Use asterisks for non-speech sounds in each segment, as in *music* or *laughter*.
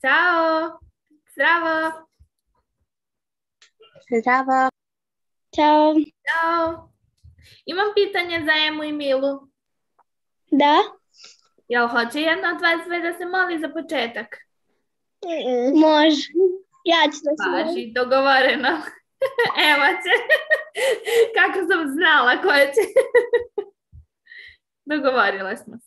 Ćao! Zdravo! Zdravo. Ćao. Ćao! Imam pitanje za Emu i Milu. Da? Jel hoće jedna od vas dve da se moli za početak? Može. Ja ću da se. Važi, dogovoreno. *laughs* Evo će. Kako sam znala koje će. *laughs* Dogovorile smo se.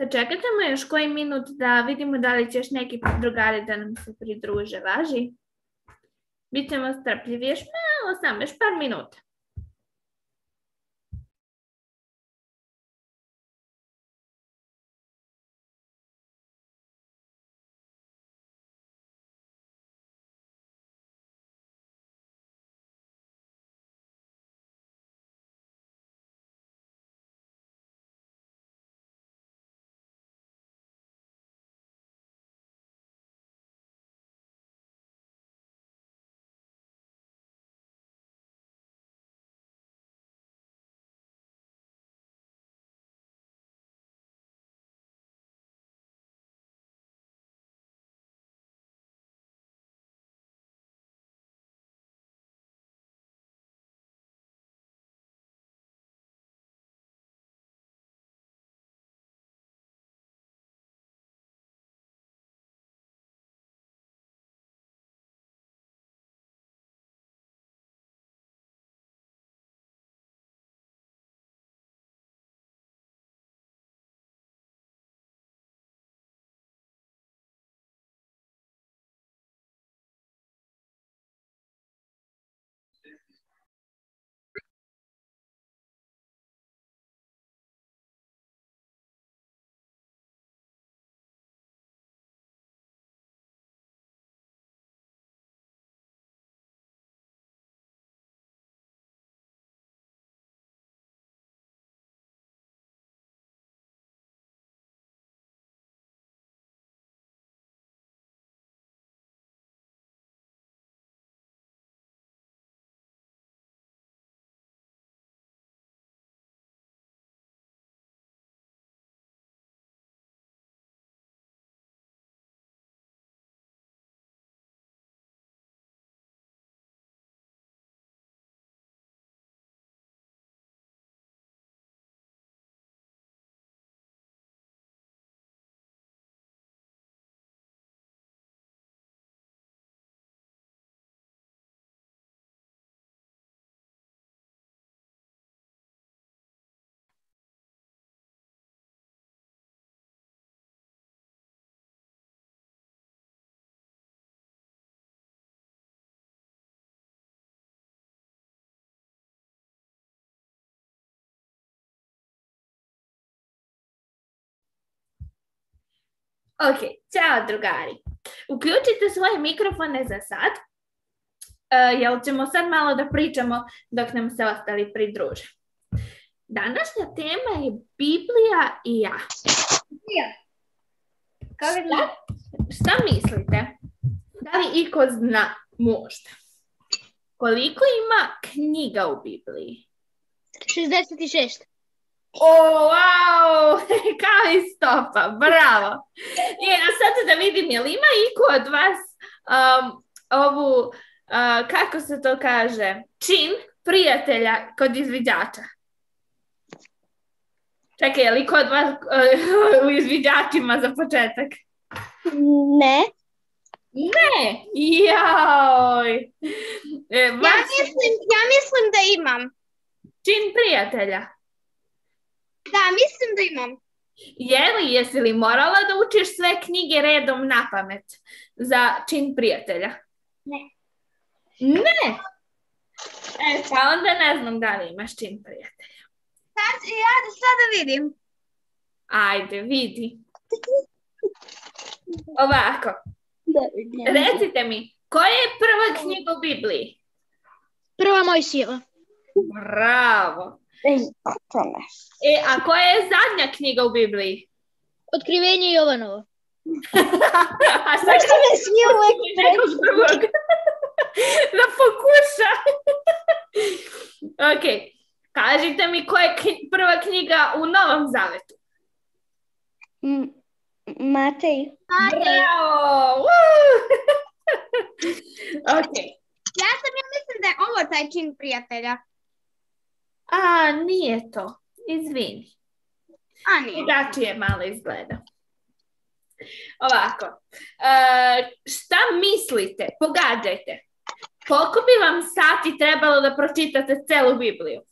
Sačekat ćemo još koji minut da vidimo da li će još neki drugari da nam se pridruže. Važi? Bićemo strpljivi još malo, samo još par minuta. Ok, ćao drugari. Uključite svoje mikrofone za sad, uh, jer ćemo sad malo da pričamo dok nam se ostali pridruže. Današnja tema je Biblija i ja. Šta, šta mislite? Da li iko zna možda? Koliko ima knjiga u Bibliji? 66. O, wow! *laughs* Kao stopa, bravo! I, a sad da vidim, jel ima iko od vas um, ovu, uh, kako se to kaže, čin prijatelja kod izviđača? Čekaj, je li ko od vas uh, *laughs* u izviđačima za početak? Ne. Ne! Joj! E, Ja mislim, ja mislim da imam. čin prijatelja. Da, mislim da imam. Je li, jesi li morala da učiš sve knjige redom na pamet za čin prijatelja? Ne. Ne? E, pa onda ne znam da li imaš čin prijatelja. Sad, ja da sada vidim. Ajde, vidi. Ovako, Da, recite mi, koja je prva knjiga u Bibliji? Prva Mojsijeva. Bravo. Ne. E, a koja je zadnja knjiga u Bibliji? Otkrivenje Jovanovo. *laughs* A sad Zašto me svi uvek nekog drugog *laughs* da pokuša. *laughs* ok, kažite mi koja je kni- prva knjiga u Novom Zavetu. Matej. Bravo! Woo! ok, Mislim da je ovo taj čin prijatelja. A nije to. Izvini. A nije. Drugačije malo izgleda. Ovako, e, šta mislite, pogađajte, koliko bi vam sati trebalo da pročitate celu Bibliju?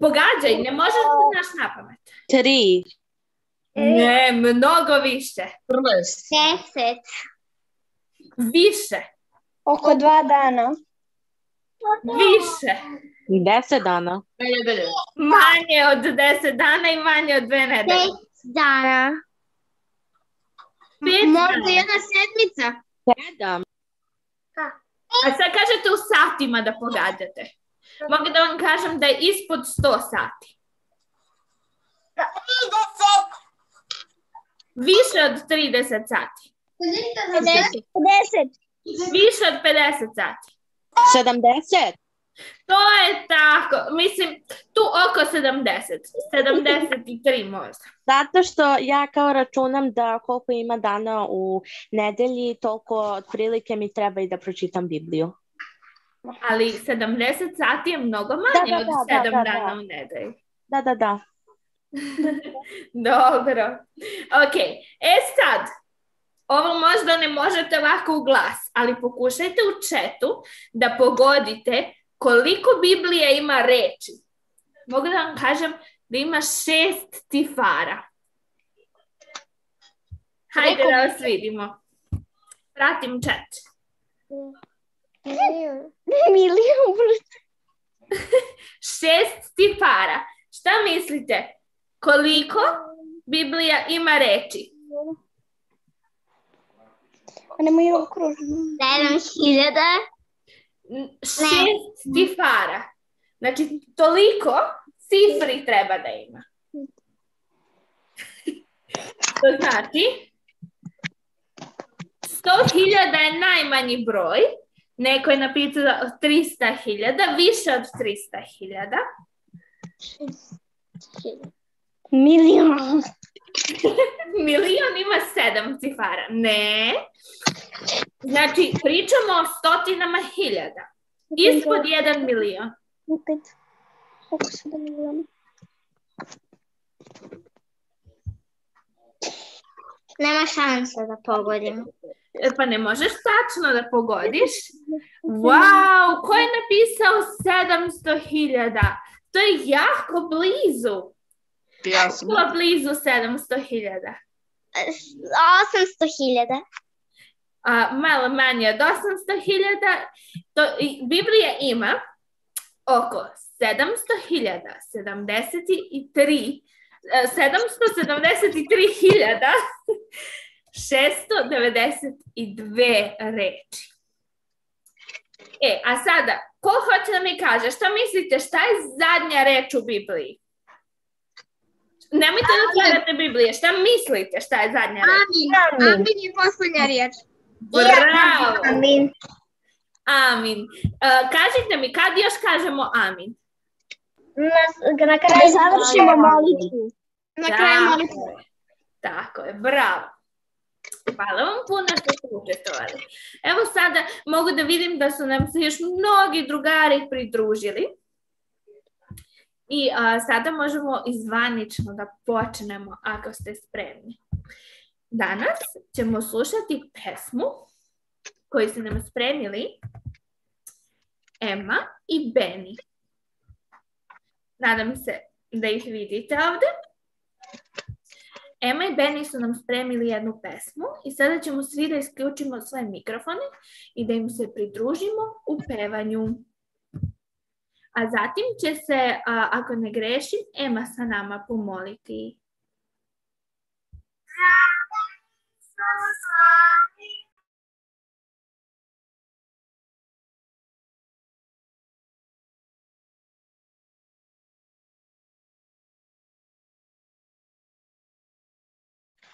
Pogađaj, ne možeš da znaš na pamet. Tri. Ne, mnogo više. Deset. Više, Oko dva dana. Više. Deset dana. Manje od 10 dana i manje od dve nedelje. dana. Pet dana. jedna sedmica. Sedam. A sad kažete u satima da pogađate. Mogu da vam kažem da je ispod 100 sati. Više od 30 sati. Deset. Više od 50 sati. Sedamdeset. To je tako. Mislim, tu oko 70. 73 možda. Zato što ja kao računam da koliko ima dana u nedelji, toliko otprilike mi treba i da pročitam Bibliju. Ali 70 sati je mnogo manje Da, da, od da, 7 da, da, dana da. u nedelji. Da, da, da. *laughs* Dobro. Ok, e sad, ovo možda ne možete ovako u glas, ali pokušajte u četu da pogodite koliko Biblija ima reči. Mogu da vam kažem da ima šest tifara. Hajde da vas vidimo. Pratim čet. *laughs* Šest tifara. Šta mislite? Koliko Biblija ima reči? A nemoj okružno. Sedam hiljada. N- Šest tifara. Znači, toliko cifri treba da ima. To znači, 100.000 je najmanji broj, neko je napisao 300.000, više od 300.000. Milion. Milion ima sedam cifara. Ne. Znači, pričamo o stotinama hiljada. Ispod jedan milion. Opet. Oko sedam miliona. Nema šanse da pogodim. E, Pa ne možeš tačno da pogodiš. Wow, ko je napisao 700.000? To je jako blizu. Ja sam. Bilo blizu 700.000. 800 hiljada. A, malo manje od 800.000. To, Biblija ima oko 700.000, 73, e, 773.000 692 reči. E, a sada, ko hoće da mi kaže, šta mislite, šta je zadnja reč u Bibliji? Nemojte da otvarate Biblije, šta mislite šta je zadnja reč? Amin. Amin je poslednja riječ. Bravo! Amin. Amin. E, kažite mi, kad još kažemo amin? Na, na kraju završimo molitvu. Na kraju molitvu. Tako je, bravo. Hvala vam puno što ste učestvovali. Evo sada mogu da vidim da su nam se još mnogi drugari pridružili. I a, sada možemo izvanično da počnemo ako ste spremni. Danas ćemo slušati pesmu koju su nam spremili Emma i Benny. Nadam se da ih vidite ovde. Emma i Benny su nam spremili jednu pesmu i sada ćemo svi da isključimo svoje mikrofone i da im se pridružimo u pevanju. A zatim će se, ako ne grešim, Emma sa nama pomoliti.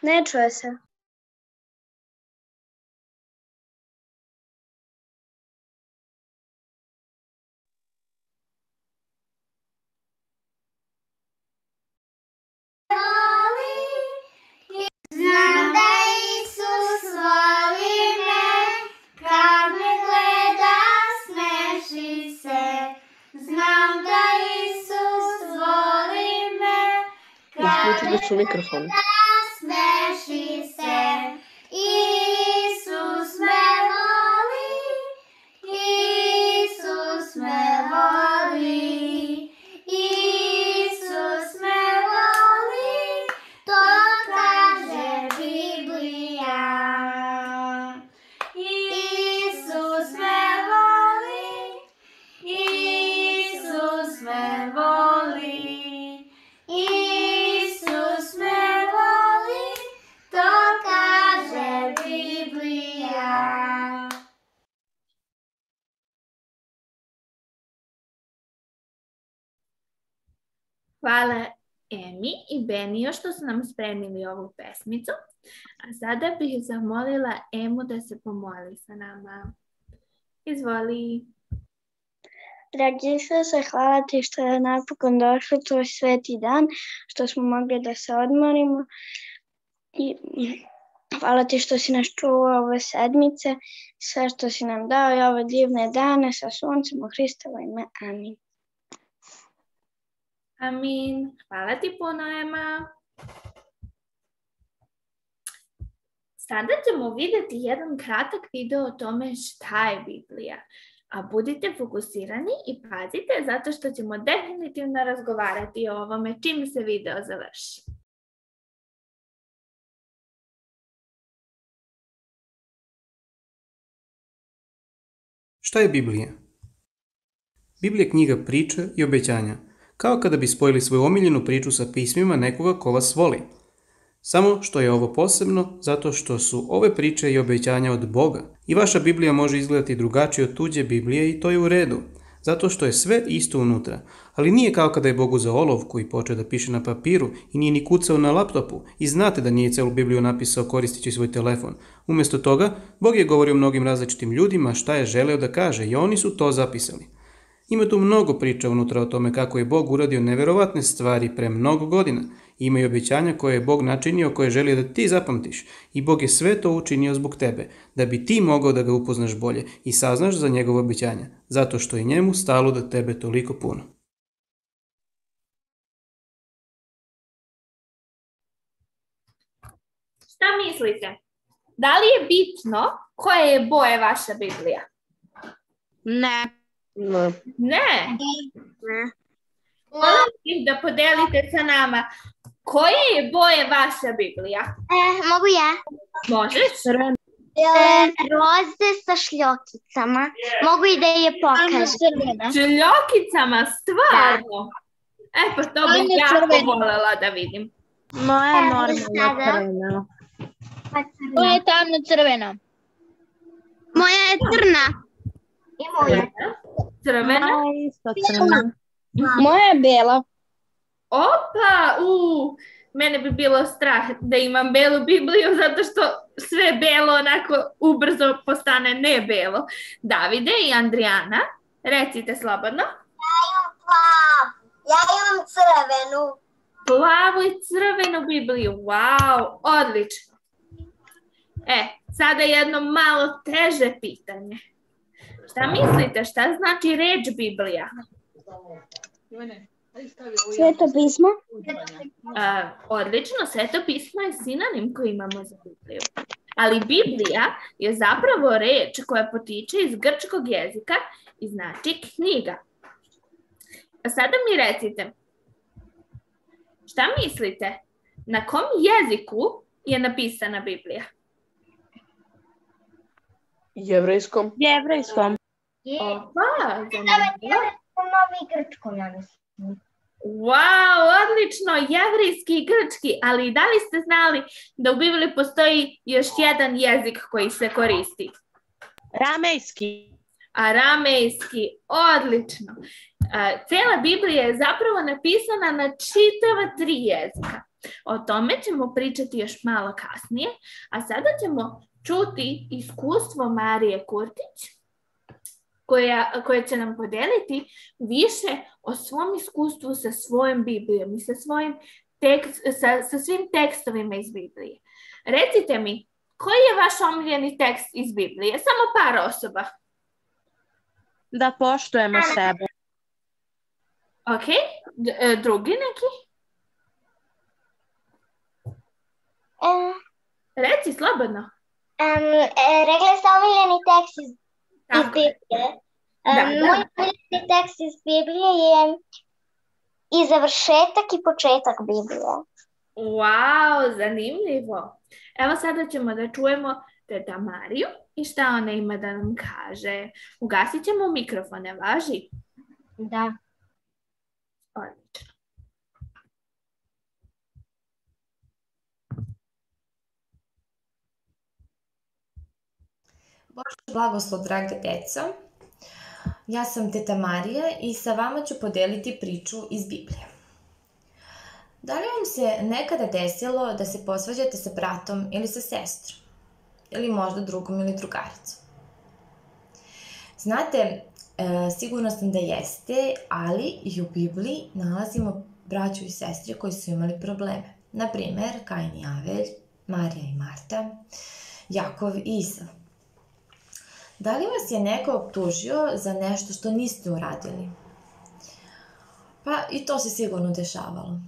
Ne čuje se. Da i Benio što su nam spremili ovu pesmicu. A sada bih zamolila Emu da se pomoli sa nama. Izvoli. Dragi Isuse, hvala ti što je napokon došao tvoj sveti dan, što smo mogli da se odmorimo. I hvala ti što si nas čuvao ove sedmice, sve što si nam dao i ove divne dane sa suncem u Hristovo ime. Amin. Amin. Hvala ti puno, Ema. Sada ćemo vidjeti jedan kratak video o tome šta je Biblija. A budite fokusirani i pazite zato što ćemo definitivno razgovarati o ovome čim se video završi. Šta je Biblija? Biblija je knjiga priče i obećanja, kao kada bi spojili svoju omiljenu priču sa pismima nekoga ko vas voli. Samo što je ovo posebno zato što su ove priče i obećanja od Boga i vaša Biblija može izgledati drugačije od tuđe Biblije i to je u redu, zato što je sve isto unutra, ali nije kao kada je Bog uzeo olovku i počeo da piše na papiru i nije ni kucao na laptopu i znate da nije celu Bibliju napisao koristeći svoj telefon. Umjesto toga, Bog je govorio mnogim različitim ljudima šta je želeo da kaže i oni su to zapisali. Ima tu mnogo priča unutra o tome kako je Bog uradio neverovatne stvari pre mnogo godina. Ima i obećanja koje je Bog načinio koje želi da ti zapamtiš. I Bog je sve to učinio zbog tebe, da bi ti mogao da ga upoznaš bolje i saznaš za njegove obećanja, zato što je njemu stalo da tebe toliko puno. Šta mislite? Da li je bitno koje je boje vaša Biblija? Ne. No. Ne. Molim da podelite sa nama koje je boje vaša Biblija? E, mogu ja? Možeš? E, roze sa šljokicama. Mogu i da je pokažem. Šljokicama, stvarno. E, pa to bih jako crveno. voljela da vidim. Moja Evo normalna sada. crvena. To je tamno crveno. Moja je crna. I moja. Crvena? Moja je isto crna. Moja je bela. Opa, u, mene bi bilo strah da imam belu Bibliju zato što sve belo onako ubrzo postane ne belo. Davide i Andrijana, recite slobodno. Ja imam crvenu. Plavu i crvenu Bibliju, wow, odlično. E, sada jedno malo teže pitanje. Šta mislite, šta znači reč Biblija? Sveto pismo. A, odlično, sveto pismo je sinonim koji imamo za Bibliju. Ali Biblija je zapravo reč koja potiče iz grčkog jezika i znači knjiga. A sada mi recite, šta mislite, na kom jeziku je napisana Biblija? Jevrejskom. Jevrejskom. Opa, zanimljivo. Novi grčkom, ja mislim. Wow, odlično, jevrijski i grčki, ali da li ste znali da u Bibliji postoji još jedan jezik koji se koristi? Ramejski. Aramejski, odlično. A, Cela Biblija je zapravo napisana na čitava tri jezika. O tome ćemo pričati još malo kasnije, a sada ćemo čuti iskustvo Marije Kurtić, koja, koja će nam podeliti više o svom iskustvu sa svojom Biblijom i sa, svojim tekst, sa, sa svim tekstovima iz Biblije. Recite mi, koji je vaš omiljeni tekst iz Biblije? Samo par osoba. Da poštujemo sebe. Ok, D- e, drugi neki? Um, Reci slobodno. um, e, rekla ste omiljeni tekst iz, iz. Biblije. Da. Moj omiljeni tekst iz Biblije je i završetak i početak Biblije. Wow, zanimljivo. Evo sada ćemo da čujemo teta Mariju i šta ona ima da nam kaže. Ugasit ćemo mikrofone, važi? Da. Odlično. Bože blagoslov, draga deco. Ja sam teta Marija i sa vama ću podeliti priču iz Biblije. Da li vam se nekada desilo da se posvađate sa bratom ili sa sestrom? Ili možda drugom ili drugaricom? Znate, e, sigurno sam da jeste, ali i u Bibliji nalazimo braću i sestre koji su imali probleme. Naprimer, Kain i Avelj, Marija i Marta, Jakov i Isav. Da li vas je neko optužio za nešto što niste uradili? Pa i to se sigurno dešavalo.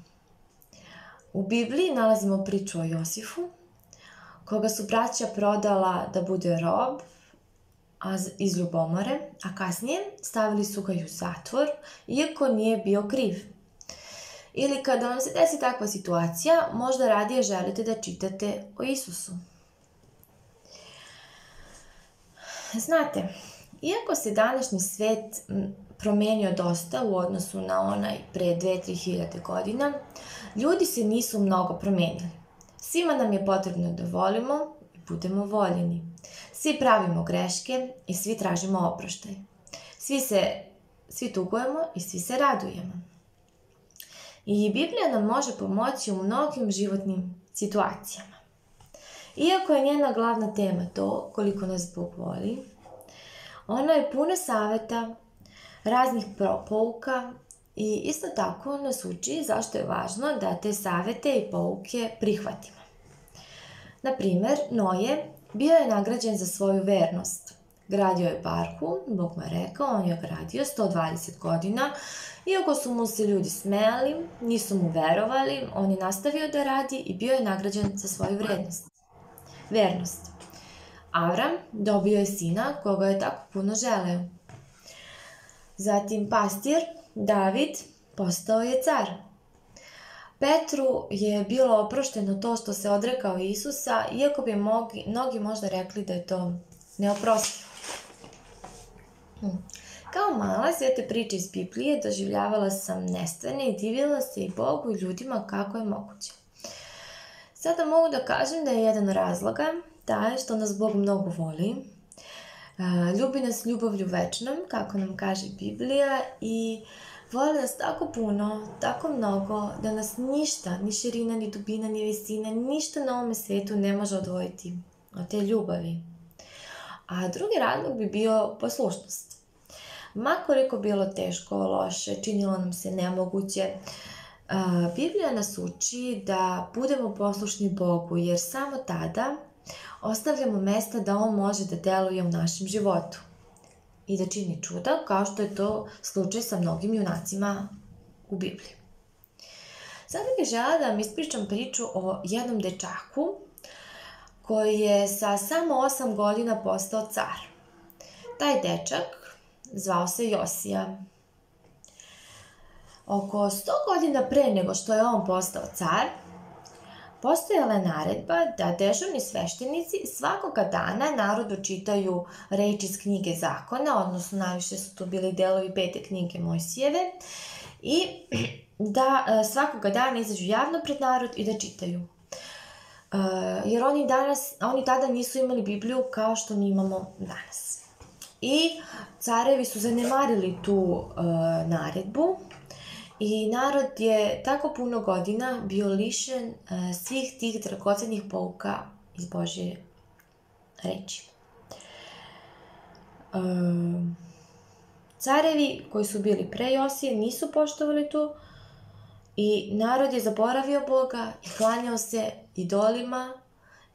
U Bibliji nalazimo priču o Josifu, koga su braća prodala da bude rob a iz ljubomore, a kasnije stavili su ga u zatvor, iako nije bio kriv. Ili kada vam se desi takva situacija, možda radije želite da čitate o Isusu. Znate, iako se današnji svet promenio dosta u odnosu na onaj pre 2-3 hiljade godina, ljudi se nisu mnogo promenili. Svima nam je potrebno da volimo i budemo voljeni. Svi pravimo greške i svi tražimo oproštaj. Svi se, svi tugujemo i svi se radujemo. I Biblija nam može pomoći u mnogim životnim situacijama. Iako je njena glavna tema to koliko nas Bog voli, ona je puna saveta, raznih pouka i isto tako nas uči zašto je važno da te savete i pouke prihvatimo. Na primer, Noje bio je nagrađen za svoju vernost. Gradio je barku, Bog mu je rekao, on je gradio 120 godina, iako su mu se ljudi smejali, nisu mu verovali, on je nastavio da radi i bio je nagrađen za svoju vrednost vernost. Avram dobio je sina koga je tako puno želeo. Zatim pastir David postao je car. Petru je bilo oprošteno to što se odrekao Isusa, iako bi mnogi, možda rekli da je to neoprostivo. Hm. Kao mala sve te priče iz Biblije doživljavala sam nestane i divila se i Bogu i ljudima kako je moguće. Sada mogu da kažem da je jedan razloga taj što nas Bog mnogo voli. E, Ljubi nas ljubavlju večnom, kako nam kaže Biblija, i voli nas tako puno, tako mnogo, da nas ništa, ni širina, ni dubina, ni visina, ništa na ovome svetu ne može odvojiti od te ljubavi. A drugi razlog bi bio poslušnost. Makoliko bilo teško, loše, činilo nam se nemoguće, Biblija nas uči da budemo poslušni Bogu, jer samo tada ostavljamo mesta da On može da deluje u našem životu i da čini čuda, kao što je to slučaj sa mnogim junacima u Bibliji. Sada bih žela da vam ispričam priču o jednom dečaku koji je sa samo 8 godina postao car. Taj dečak zvao se Josija. Oko 100 godina pre nego što je on postao car, postojala je naredba da dežurni sveštenici svakoga dana narodu čitaju reči iz knjige zakona, odnosno najviše su to bili delovi pete knjige Mojsijeve, i da e, svakoga dana izađu javno pred narod i da čitaju. E, jer oni, danas, oni tada nisu imali Bibliju kao što mi imamo danas. I carevi su zanemarili tu e, naredbu I narod je tako puno godina bio lišen e, svih tih dragocenih pouka iz Božje reči. E, carevi koji su bili pre Josije nisu poštovali to i narod je zaboravio Boga i klanjao se idolima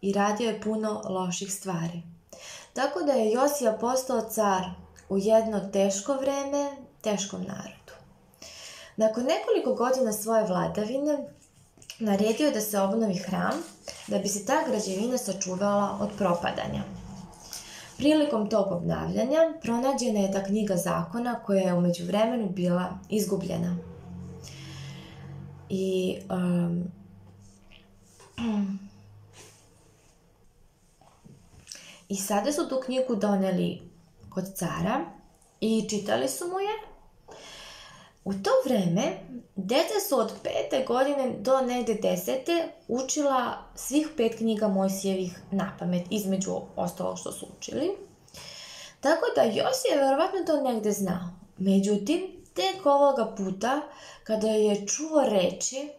i radio je puno loših stvari. Tako da je Josija postao car u jedno teško vreme, teškom narodu. Nakon nekoliko godina svoje vladavine, naredio da se obnovi hram, da bi se ta građevina sačuvala od propadanja. Prilikom tog obnavljanja pronađena je ta knjiga zakona koja je umeđu vremenu bila izgubljena. I um, *clears throat* I sada su tu knjigu doneli kod cara i čitali su mu je. U to vreme, deca su od pete godine do negde desete učila svih pet knjiga Mojsijevih na pamet, između ostalog što su učili. Tako da Josije je verovatno to negde znao. Međutim, tek ovoga puta, kada je čuo reči,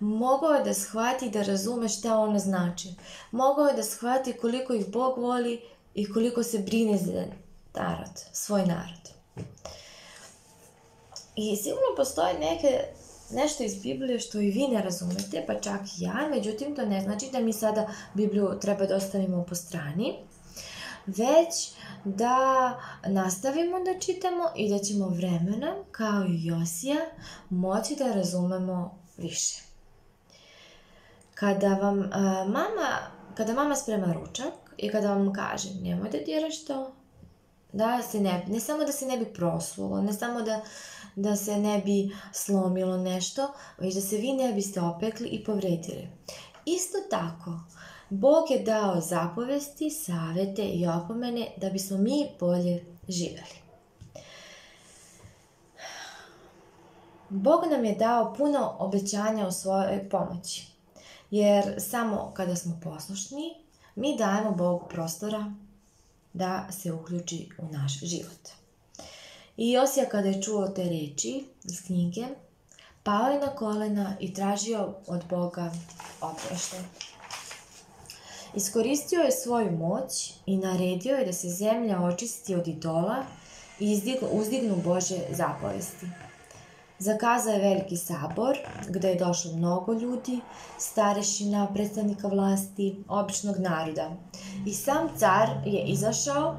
mogao je da shvati da razume šta ono znači. Mogao je da shvati koliko ih Bog voli i koliko se brine za narod, svoj narod. I sigurno postoje neke nešto iz Biblije što i vi ne razumete, pa čak i ja, međutim to ne znači da mi sada Bibliju treba da ostavimo po strani, već da nastavimo da čitamo i da ćemo vremena, kao i Josija, moći da razumemo više. Kada vam uh, mama, kada mama sprema ručak i kada vam kaže nemoj da diraš to, da se ne, ne samo da se ne bi prosulo, ne samo da, da se ne bi slomilo nešto, već da se vi ne biste opekli i povredili. Isto tako, Bog je dao zapovesti, savete i opomene da bismo mi bolje živeli. Bog nam je dao puno obećanja u svojoj pomoći. Jer samo kada smo poslušni, mi dajemo Bogu prostora da se uključi u naš život. I Josija kada je čuo te reči iz knjige, pao je na kolena i tražio od Boga oprošte. Iskoristio je svoju moć i naredio je da se zemlja očisti od idola i uzdignu Bože zapovesti. Zakazao je veliki sabor, gde je došlo mnogo ljudi, starešina, predstavnika vlasti, običnog naroda. I sam car je izašao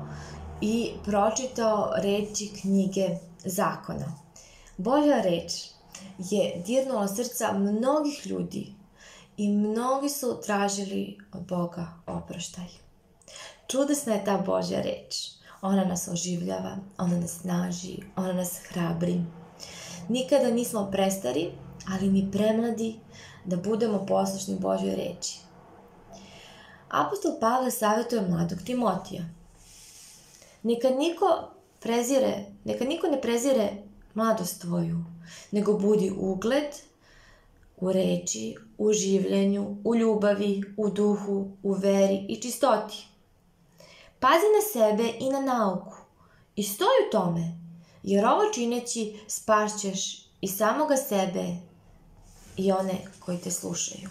i pročitao reči knjige zakona. Bolja reč je dirnula srca mnogih ljudi i mnogi su tražili od Boga oproštaj. Čudesna je ta Božja reč. Ona nas oživljava, ona nas snaži, ona nas hrabri. Nikada nismo prestari, ali ni premladi da budemo poslušni Božoj reči. Apostol Pavle savjetuje mladog Timotija. Neka niko prezire, neka niko ne prezire mladost tvoju, nego budi ugled u reči, u življenju, u ljubavi, u duhu, u veri i čistoti. Pazi na sebe i na nauku i stoji u tome, jer ovo čineći spašćeš i samoga sebe i one koji te slušaju.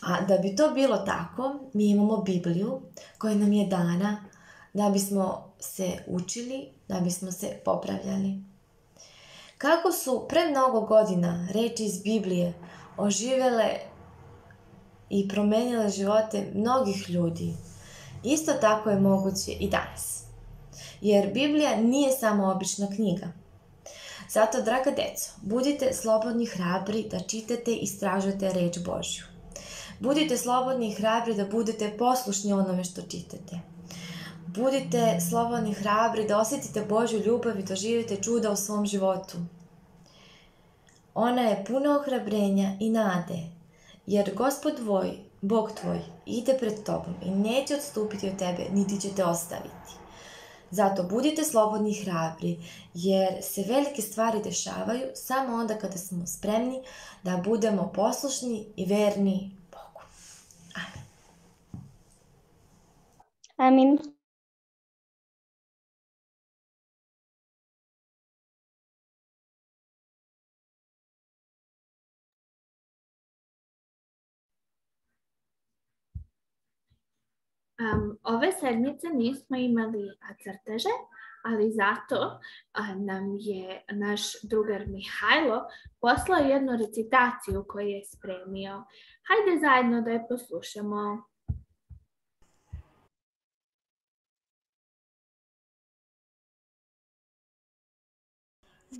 A da bi to bilo tako, mi imamo Bibliju koja nam je dana da bismo se učili, da bismo se popravljali. Kako su pre mnogo godina reči iz Biblije oživele i promenile živote mnogih ljudi, isto tako je moguće i danas jer Biblija nije samo obična knjiga. Zato, draga deco, budite slobodni hrabri da čitate i istražujete reč Božju. Budite slobodni i hrabri da budete poslušni onome što čitate. Budite slobodni hrabri da osjetite Božju ljubav i da živite čuda u svom životu. Ona je puna ohrabrenja i nade, jer Gospod tvoj, Bog tvoj, ide pred tobom i neće odstupiti od tebe, niti će te ostaviti. Zato budite slobodni i hrabri, jer se velike stvari dešavaju samo onda kada smo spremni da budemo poslušni i verni Bogu. Amen. Amin. Um, ove sedmice nismo imali crteže, ali zato a, nam je naš drugar Mihajlo poslao jednu recitaciju koju je spremio. Hajde zajedno da je poslušamo.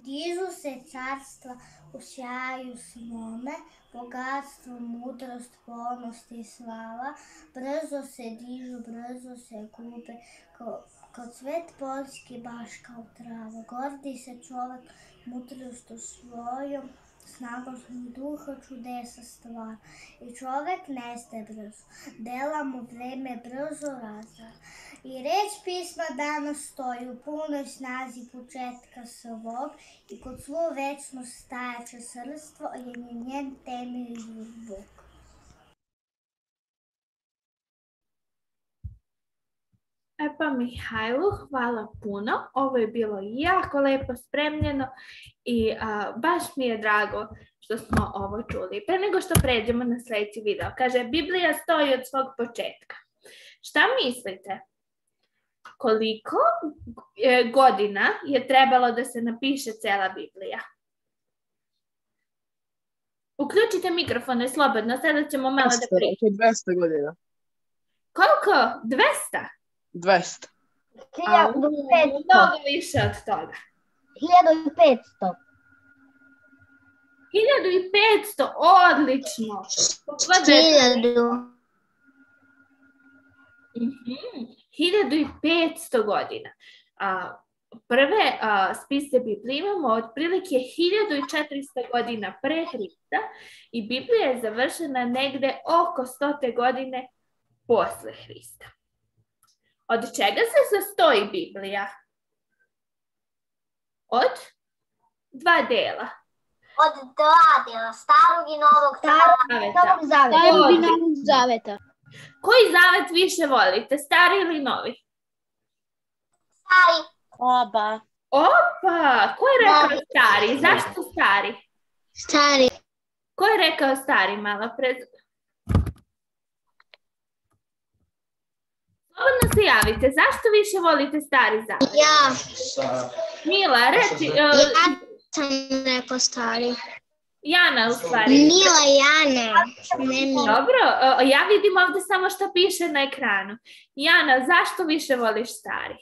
Dižu se carstva u sjaju svome, bogatstvo, mudrost, ponost i slava, brzo se dižu, brzo se gube, ko, ko cvet baš kao trava. Gordi se čovek mudrostu svojom, snagom duha čudesa stvara. I čovek neste brzo, dela mu vreme brzo razara. I reč pisma danas stoji u punoj snazi početka svog i kod svo večno stajače srstvo je njen temelj i Bog. E pa Mihajlu, hvala puno. Ovo je bilo jako lepo spremljeno i a, baš mi je drago što smo ovo čuli. Pre nego što pređemo na sledeći video. Kaže, Biblija stoji od svog početka. Šta mislite? Koliko e, godina je trebalo da se napiše cela Biblija? Uključite mikrofone slobodno, sada ćemo malo da pričamo. Oko 200 godina. Koliko? 200? 200. A, 1500. mnogo više od toga. 1500. 1500, odlično. Pogledajte. Hiljadu. Mhm, 1500 godina. A, prve a, spise Biblije imamo otprilike 1400 godina pre Hrista i Biblija je završena negde oko 100. godine posle Hrista. Od čega se sastoji Biblija? Od dva dela. Od dva dela, starog i novog zaveta. Zaveta. Starog i novog zaveta. Koji zavet više volite, stari ili novi? Stari, Oba. Opa, ko je rekao stari? Zašto stari? Stari. Ko je rekao stari malo pre? Slobodno se javite, zašto više volite stari zavet? Ja Mila, reci, uh, Ja sam rekao stari. Jana u stvari. Mila Jane. Ne. Dobro, uh, ja vidim ovde samo što piše na ekranu. Jana, zašto više voliš stari?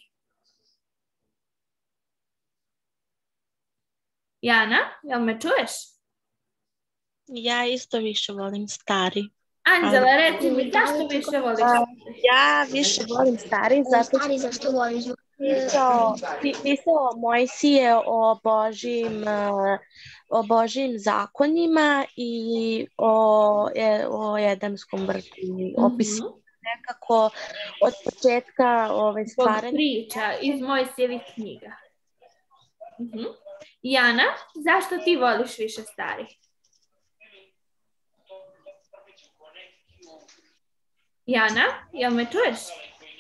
Jana, jel me čuješ? Ja isto više volim stari. Anđela, reci mi, zašto više voliš? Ja više volim stari zato Stari zašto voliš? pisao, pi- pisao Mojsije o Božim, o Božim zakonima i o, e, o Edemskom vrtu. i Opisuju nekako od početka ove stvaranja. priča iz Mojsijevih knjiga. Mhm. Jana, zašto ti voliš više stari? Jana, jel me čuješ?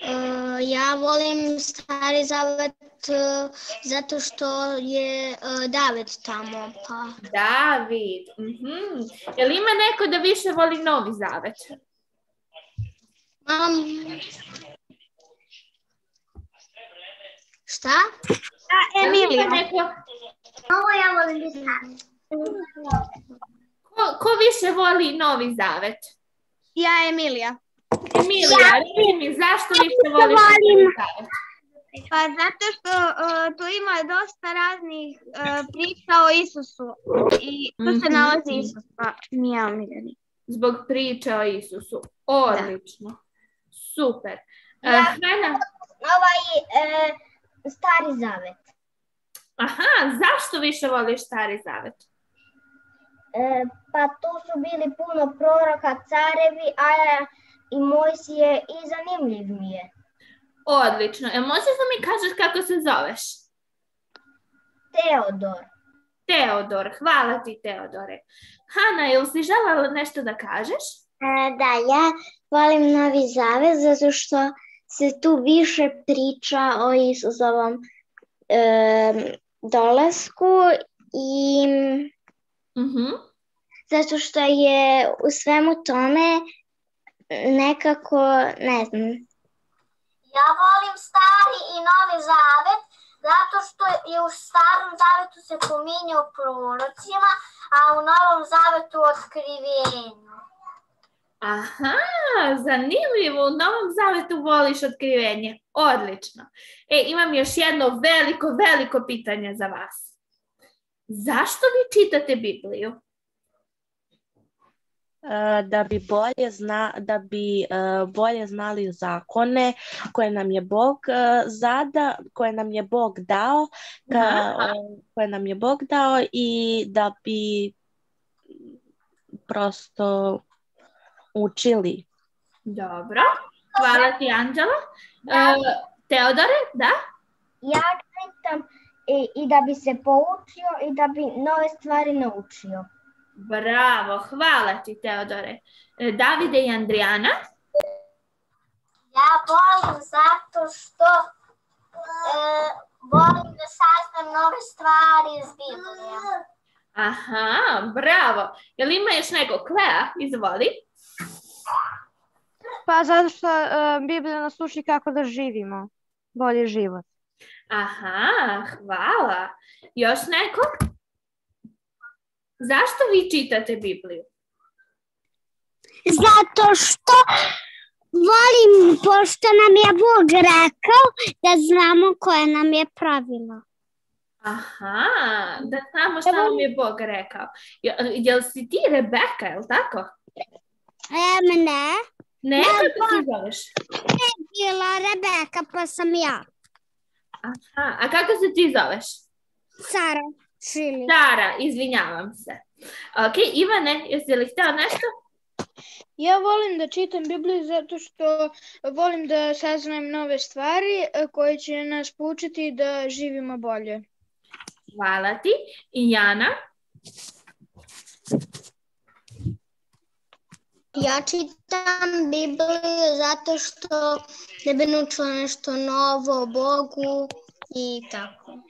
Uh, ja volim stari zavet uh, zato što je uh, David tamo. Pa. David. Mhm. Jel ima neko da više voli novi zavet? Mam... Šta? Jel ima neko, Ovo ja volim stari. ko, ko više voli novi zavet? Ja, Emilija. Emilija, reci mi, zašto više voliš? Pa zato što uh, tu ima dosta raznih uh, priča o Isusu i tu se Mhm. nalazi Isus, pa mi je omiljeni. Zbog priče o Isusu. Odlično. Super. Uh, Ja. Hana, Ovaj stari zavet. aha, zašto više voliš stari zavet? E, pa tu su bili puno proroka, carevi, Aja i Mojsije i zanimljiv mi je. Odlično. E, možeš da mi kažeš kako se zoveš? Teodor. Teodor. Hvala ti, Teodore. Hana, jel si želela nešto da kažeš? E, da, ja volim Novi Zavet zato što se tu više priča o Isusovom e, dolasku i Mhm. zato što je u svemu tome nekako, ne znam, Ja volim stari i novi zavet, zato što je u starom zavetu se pominje o prorocima, a u novom zavetu o otkrivenju. Aha, zanimljivo, u Novom Zavetu voliš otkrivenje. Odlično. E, imam još jedno veliko, veliko pitanje za vas. Zašto vi čitate Bibliju? E, da bi bolje zna, da bi e, bolje znali zakone koje nam je Bog e, zada, koje nam je Bog dao, ka, koje nam je Bog dao i da bi prosto učili. Dobro. Hvala ti, Anđela. E, Teodore, da? Ja čitam i, i da bi se poučio i da bi nove stvari naučio. Bravo, hvala ti, Teodore. E, Davide i Andrijana? Ja volim zato što e, volim da saznam nove stvari iz Biblije. Aha, bravo. Jel ima još neko? Klea, izvoli. Pa zato što e, Biblija nas uči kako da živimo. Bolji život. Aha, hvala. Još neko? Zašto vi čitate Bibliju? Zato što volim, pošto nam je Bog rekao da znamo koje nam je pravilo. Aha, da znamo šta nam je Bog rekao. Je- Jel si ti Rebeka, jel tako? Em, ne, Ne, kako se zoveš? bila Rebeka pa sam ja. Aha, a kako se ti zoveš? Sara Šili. Sara, izvinjavam se. Ok, Ivane, jesi li htio nešto? Ja volim da čitam Bibliju zato što volim da saznajem nove stvari e, koje će nas poučiti da živimo bolje. Hvala ti. I Jana? Ja čitam Bibliju zato što da bi naučila nešto novo o Bogu i tako.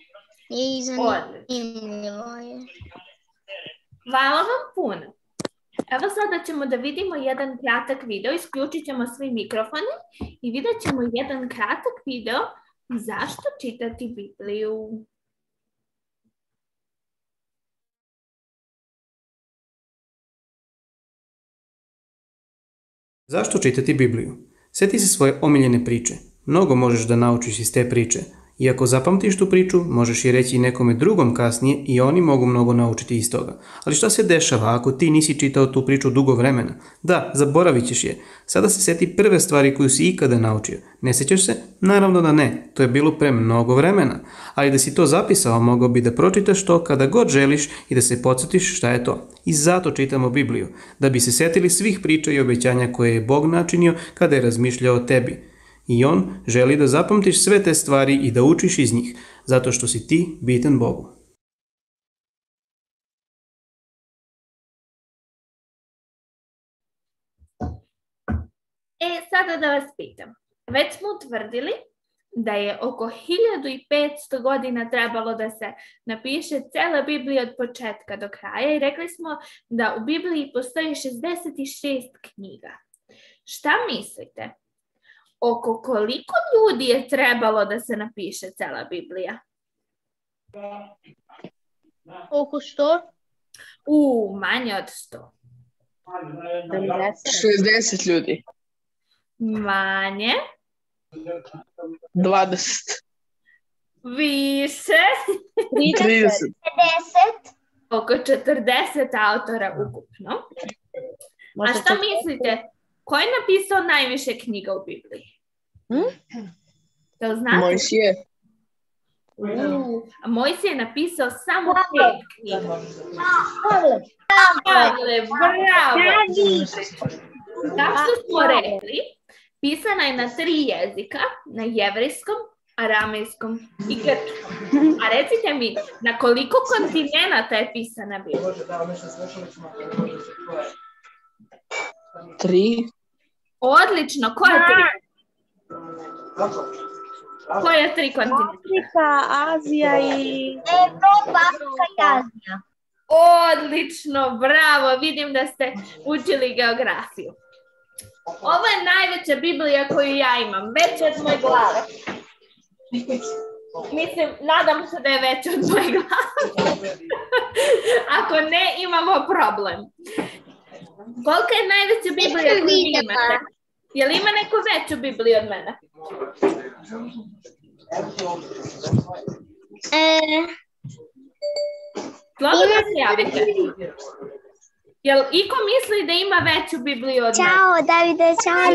Je. Hvala vam puno. Evo sada ćemo da vidimo jedan kratak video, isključit ćemo svi mikrofone i vidjet ćemo jedan kratak video zašto čitati Bibliju. Zašto čitati Bibliju? Sjeti se svoje omiljene priče. Mnogo možeš da naučiš iz te priče. I ako zapamtiš tu priču, možeš je reći i nekome drugom kasnije i oni mogu mnogo naučiti iz toga. Ali šta se dešava ako ti nisi čitao tu priču dugo vremena? Da, zaboravit ćeš je. Sada se sjeti prve stvari koju si ikada naučio. Ne sjećaš se? Naravno da ne. To je bilo pre mnogo vremena. Ali da si to zapisao, mogao bi da pročitaš to kada god želiš i da se podsjetiš šta je to. I zato čitamo Bibliju, da bi se setili svih priča i obećanja koje je Bog načinio kada je razmišljao o tebi. I On želi da zapamtiš sve te stvari i da učiš iz njih, zato što si ti bitan Bogu. E, sada da vas pitam. Već smo utvrdili da je oko 1500 godina trebalo da se napiše cela Biblija od početka do kraja i rekli smo da u Bibliji postoji 66 knjiga. Šta mislite? Oko koliko ljudi je trebalo da se napiše cela Biblija? Oko što? U, manje od 100. 60 ljudi. Manje, 20. više, 30. oko 40 autora ukupno. A šta mislite? Ko je napisao najviše knjiga u Bibliji? Da li znate? Mojsije. U, a Mojsije je napisao samo pet knjiga. Pavle, bravo! Kao što smo rekli, pisana je na tri jezika, na jevrejskom, aramejskom i grčkom. A recite mi, na koliko kontinenata je pisana Biblija? Tri. Odlično, koje tri? Koje tri kontinenta? Afrika, Azija i... Evropa, Afrika i Azija. Odlično, bravo, vidim da ste učili geografiju. Ovo je najveća Biblija koju ja imam, veća od moje glave. Mislim, nadam se da je veća od moje glave. *laughs* Ako ne, imamo problem. Kolika je najveća Biblija koju vi imate? Je li ima neko veću Bibliju od mene? E, Slobodno se javite. Jel iko misli da ima veću Bibliju od mene? Ćao, Davide, čao.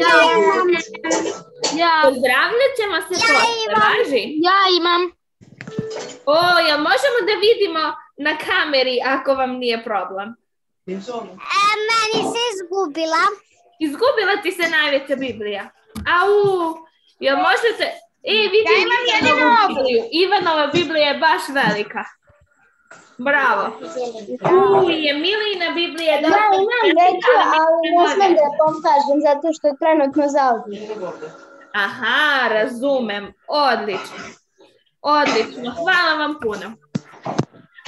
Ja, Pozdravljat ćemo se posle, važi? ja imam. O, jel možemo da vidimo na kameri ako vam nije problem? E, meni se izgubila. Izgubila ti se najveća Biblija. Au, jel možete... E, vidim Ivanovu Bibliju. Ivanova Biblija je baš velika. Bravo. U, je Milina Biblija. Ja imam veću, ali ne smem da pokažem zato što je trenutno zauzim. Aha, razumem. Odlično. Odlično. Hvala vam puno.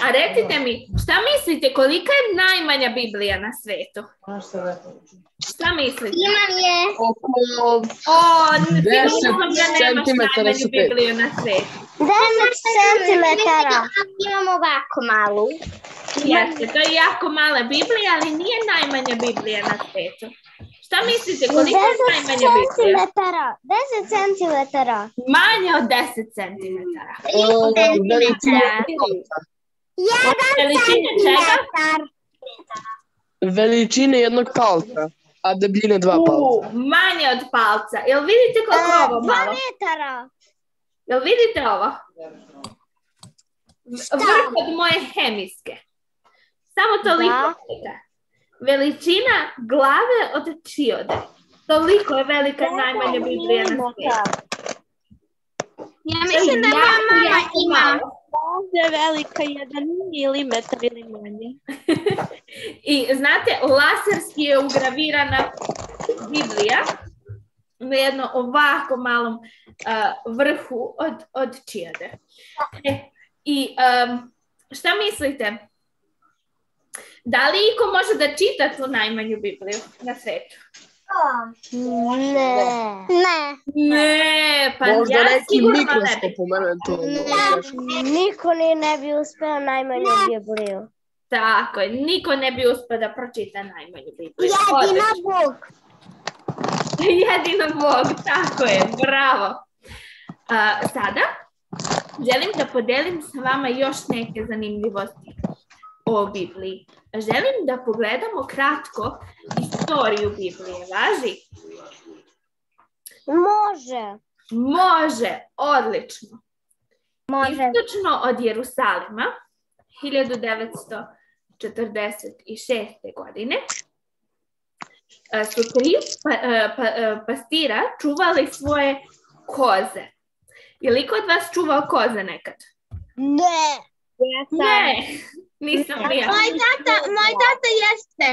A recite mi, šta mislite, kolika je najmanja Biblija na svetu? Šta mislite? Imam je. Oko O, sigurno 10 sam da nemaš centimetara najmanju su pet. Bibliju na svetu. 10 centimetara. Imam ovako malu. Jeste, to je jako mala Biblija, ali nije najmanja Biblija na svetu. Šta mislite, koliko je 10 najmanja Biblija? centimetara. 10 centimetara. Manje od 10 centimetara. o, veličine Veličine čega? Veličine jednog palca, a debljine dva U, palca. manje od palca. Jel vidite koliko je ovo 2 malo? metara. Jel vidite ovo? Vrh od moje hemijske. Samo toliko. Da. Veličina glave od čiode. Toliko je velika najmanja Biblija na svijetu. Ja To je jako, jako malo. Je velika jedan milimetar ili manje. *laughs* I znate, laserski je ugravirana Biblija na jednom ovako malom vrhu od, od čijade. E, I šta mislite? Da li iko može da čita tu najmanju Bibliju na svetu? Ne. Ne. Ne, pa Možda ja neki sigurno ne bi. mikroskop eventualno. Niko ni ne bi uspeo najmanju Bibliju. Tako je, niko ne bi uspio da pročita najmanju Bibliju. Jedina. Bog. *laughs* Jedino Bog, tako je, bravo. A, sada želim da podelim sa vama još neke zanimljivosti o Bibliji. Želim da pogledamo kratko istoriju Biblije. Važi? Može. Može, odlično. Može. Istočno od Jerusalima, 1946. godine, a, su tri pa, a, pa, a, pastira čuvali svoje koze. Je li ko od vas čuvao koze nekad? Ne. Ne, *laughs* nisam ni ja. Moj tata, moj tata jeste.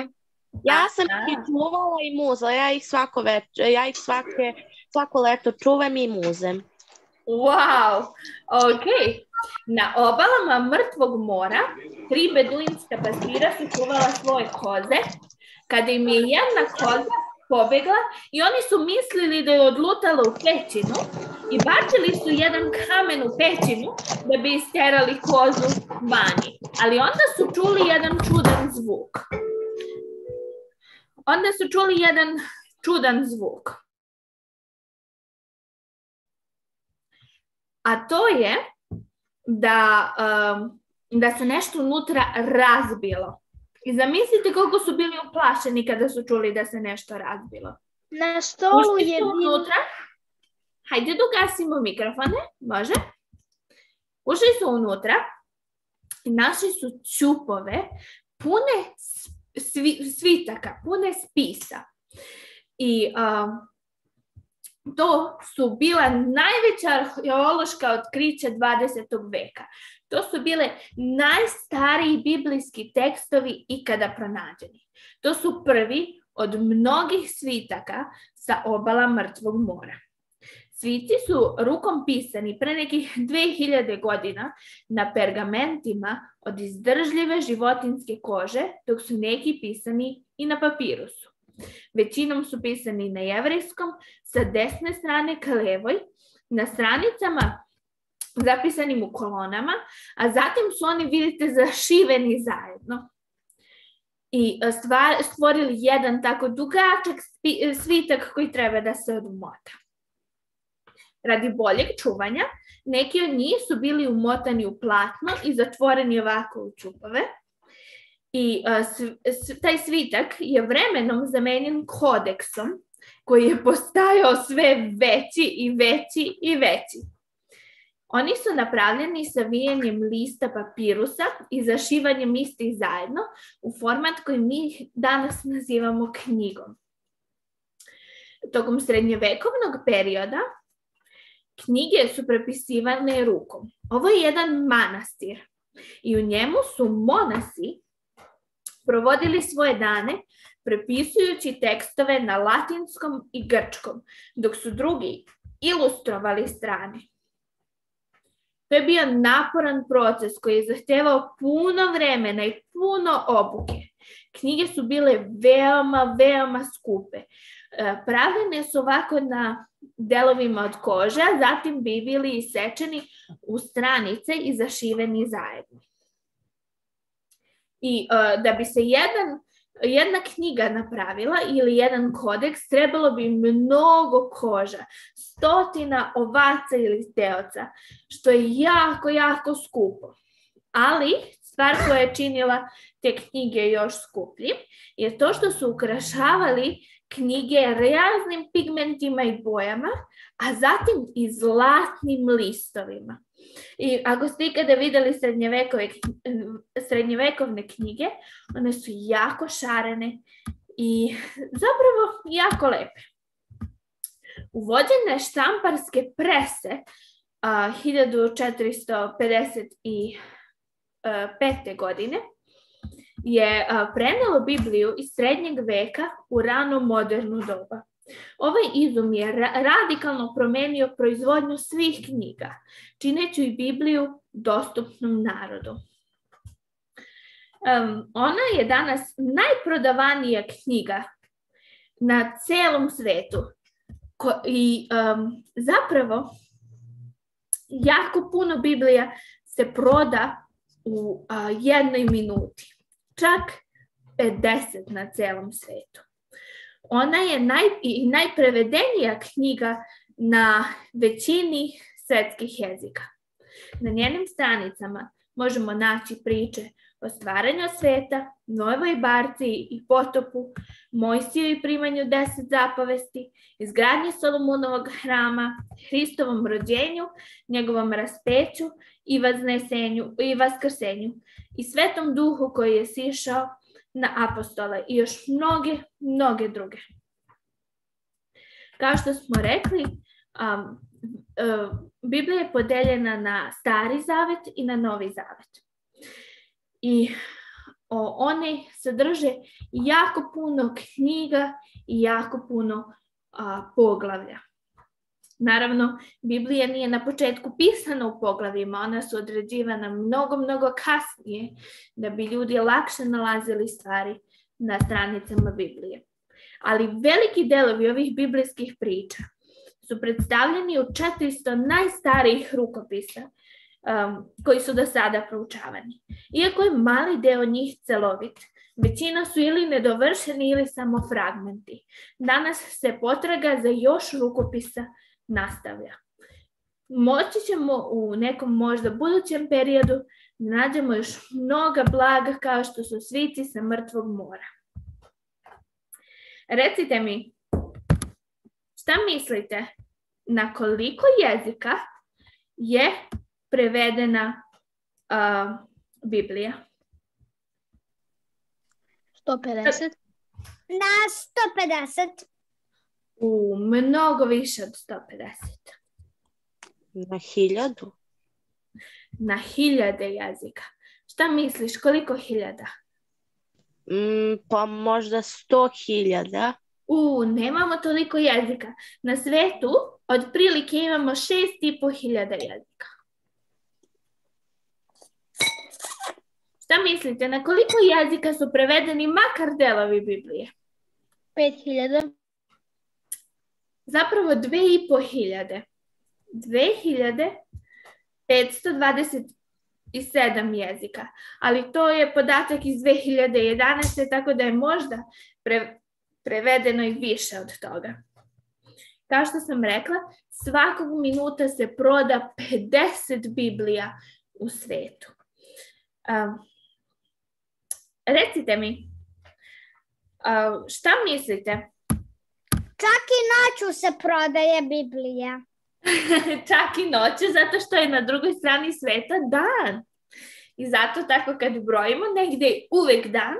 Ja sam ih čuvala i muzla, ja ih svako večer, ja ih svake, svako leto čuvam i muzem. Wow, ok. Na obalama mrtvog mora tri beduinska pastira su čuvala svoje koze. Kada im je jedna koza pobegla i oni su mislili da je odlutala u pećinu i bacili su jedan kamen u pećinu da bi isterali kozu vani. Ali onda su čuli jedan čudan zvuk. Onda su čuli jedan čudan zvuk. A to je da, um, da se nešto unutra razbilo. I zamislite koliko su bili uplašeni kada su čuli da se nešto razbilo. Na stolu Ušli je unutra. Hajde dogasimo mikrofone, može? Ušli su unutra i našli su ćupove pune svi, svitaka, pune spisa. I um, to su bila najveća arheološka otkrića 20. veka. To su bile najstariji biblijski tekstovi ikada pronađeni. To su prvi od mnogih svitaka sa obala mrtvog mora. Svici su rukom pisani pre nekih *laughs* 2000 godina na pergamentima od izdržljive životinske kože, dok su neki pisani i na papirusu. Većinom su pisani na jevrejskom, sa desne strane ka levoj, na stranicama zapisanim u kolonama, a zatim su oni, vidite, zašiveni zajedno. I e, stvar, stvorili jedan tako dugačak spi- svitak koji treba da se odmota. Radi boljeg čuvanja, neki od njih su bili umotani u platno i zatvoreni ovako u čupove. I a, s- s- taj svitak je vremenom zamenjen kodeksom koji je postajao sve veći i veći i veći. Oni su napravljeni sa vijanjem lista papirusa i zašivanjem istih zajedno u format koji mi danas nazivamo knjigom. Tokom srednjevekovnog perioda knjige su prepisivane rukom. Ovo je jedan manastir i u njemu su monasi provodili svoje dane prepisujući tekstove na latinskom i grčkom, dok su drugi ilustrovali strane. To je bio naporan proces koji je zahtevao puno vremena i puno obuke. Knjige su bile veoma, veoma skupe. E, Pravljene su ovako na delovima od kože, zatim bi bili isečeni u stranice i zašiveni zajedno. I e, da bi se jedan jedna knjiga napravila ili jedan kodeks, trebalo bi mnogo koža, stotina ovaca ili teoca, što je jako, jako skupo. Ali stvar koja je činila te knjige još skupljim je to što su ukrašavali knjige raznim pigmentima i bojama, a zatim i zlatnim listovima. I ako ste ikada srednjevekove, srednjevekovne knjige, one su jako šarene i zapravo jako lepe. Uvođene štamparske prese a, 1455. godine je prenelo Bibliju iz srednjeg veka u rano modernu doba. Ovaj izum je ra- radikalno promenio proizvodnju svih knjiga, čineći i Bibliju dostupnom narodu. Um, ona je danas najprodavanija knjiga na celom svetu. Ko, I um, zapravo jako puno Biblija se proda u a, jednoj minuti. Čak 50 na celom svetu. Ona je naj, i najprevedenija knjiga na većini svetskih jezika. Na njenim stranicama možemo naći priče o stvaranju sveta, Novoj barci i potopu, Mojsiju i primanju deset zapovesti, izgradnji Solomunovog hrama, Hristovom rođenju, njegovom raspeću i vaznesenju i vaskrsenju i svetom duhu koji je sišao na apostole i još mnoge, mnoge druge. Kao što smo rekli, um, uh, Biblija je podeljena na stari zavet i na novi zavet. I o, one sadrže jako puno knjiga i jako puno a, poglavlja. Naravno, Biblija nije na početku pisana u poglavima, ona su određivana mnogo, mnogo kasnije da bi ljudi lakše nalazili stvari na stranicama Biblije. Ali veliki delovi ovih biblijskih priča su predstavljeni u 400 najstarijih rukopisa um, koji su do sada proučavani. Iako je mali deo njih celovit, većina su ili nedovršeni ili samo fragmenti. Danas se potraga za još rukopisa nastavlja. Moći ćemo u nekom možda budućem periodu da nađemo još mnoga blaga kao što su svici sa mrtvog mora. Recite mi, šta mislite, na koliko jezika je prevedena uh, Biblija? 150. Na 150. U mnogo više od 150. Na hiljadu? Na hiljade jezika. Šta misliš, koliko hiljada? Mm, pa možda sto hiljada. U, nemamo toliko jezika. Na svetu otprilike imamo šest i po hiljada jezika. Šta mislite, na koliko jezika su prevedeni makar delovi Biblije? 5000. Zapravo 2500. 2527 jezika. Ali to je podatak iz 2011. tako da je možda pre- prevedeno i više od toga. Kao što sam rekla, svakog minuta se proda 50 Biblija u svetu. Um, recite mi, uh, šta mislite? Čak i noću se prodaje Biblija. *laughs* Čak i noću, zato što je na drugoj strani sveta dan. I zato tako kad brojimo, negdje je uvek dan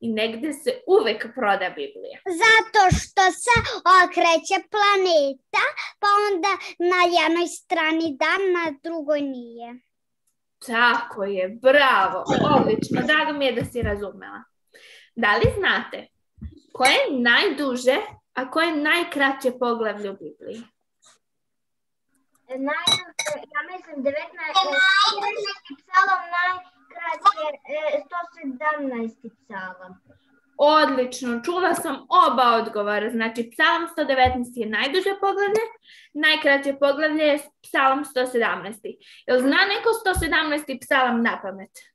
i negdje se uvek proda Biblija. Zato što se okreće planeta, pa onda na jednoj strani dan, na drugoj nije. Tako je, bravo, odlično, drago mi je da si razumela. Da li znate koje je najduže, a koje je najkraće poglavlje u Bibliji? Najduže, ja mislim 19. 19. psalom najkraće e, 117. psalam. Odlično, čula sam oba odgovora. Znači, psalam 119 je najduže poglavlje, najkraće poglavlje je psalam 117. Jel zna neko 117. psalam na pamet?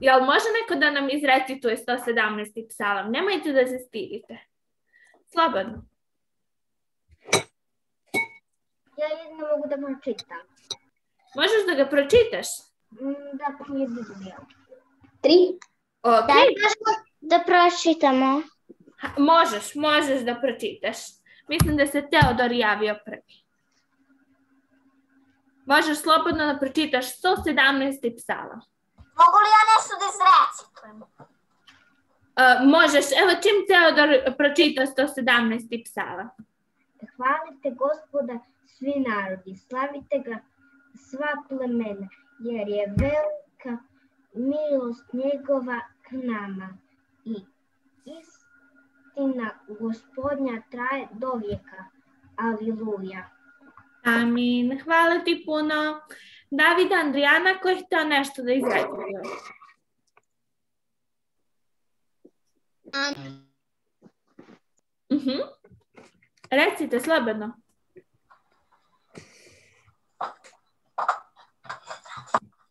Jel može neko da nam izrecituje 117. psalam? Nemojte da se stidite. Slobodno. Ja jedno mogu da pročitam. Možeš da ga pročitaš? Mm, Da, pa Biblija. Tri. Ok. Daj da pročitamo. Ha, Možeš, možeš da pročitaš. Mislim da se Teodor javio prvi. Možeš slobodno da pročitaš 117. psalam. Mogu li ja nešto da izrecitujem? Uh, možeš, evo čim Teodor pročita 117. psalam. Hvalite gospoda svi narodi, slavite ga sva plemena, jer je velika milost njegova k nama i istina gospodnja traje do vijeka. Aliluja. Amin. Hvala ti puno. David Andrijana, ko je htio nešto da izrecituje? Mhm. Recite slobodno.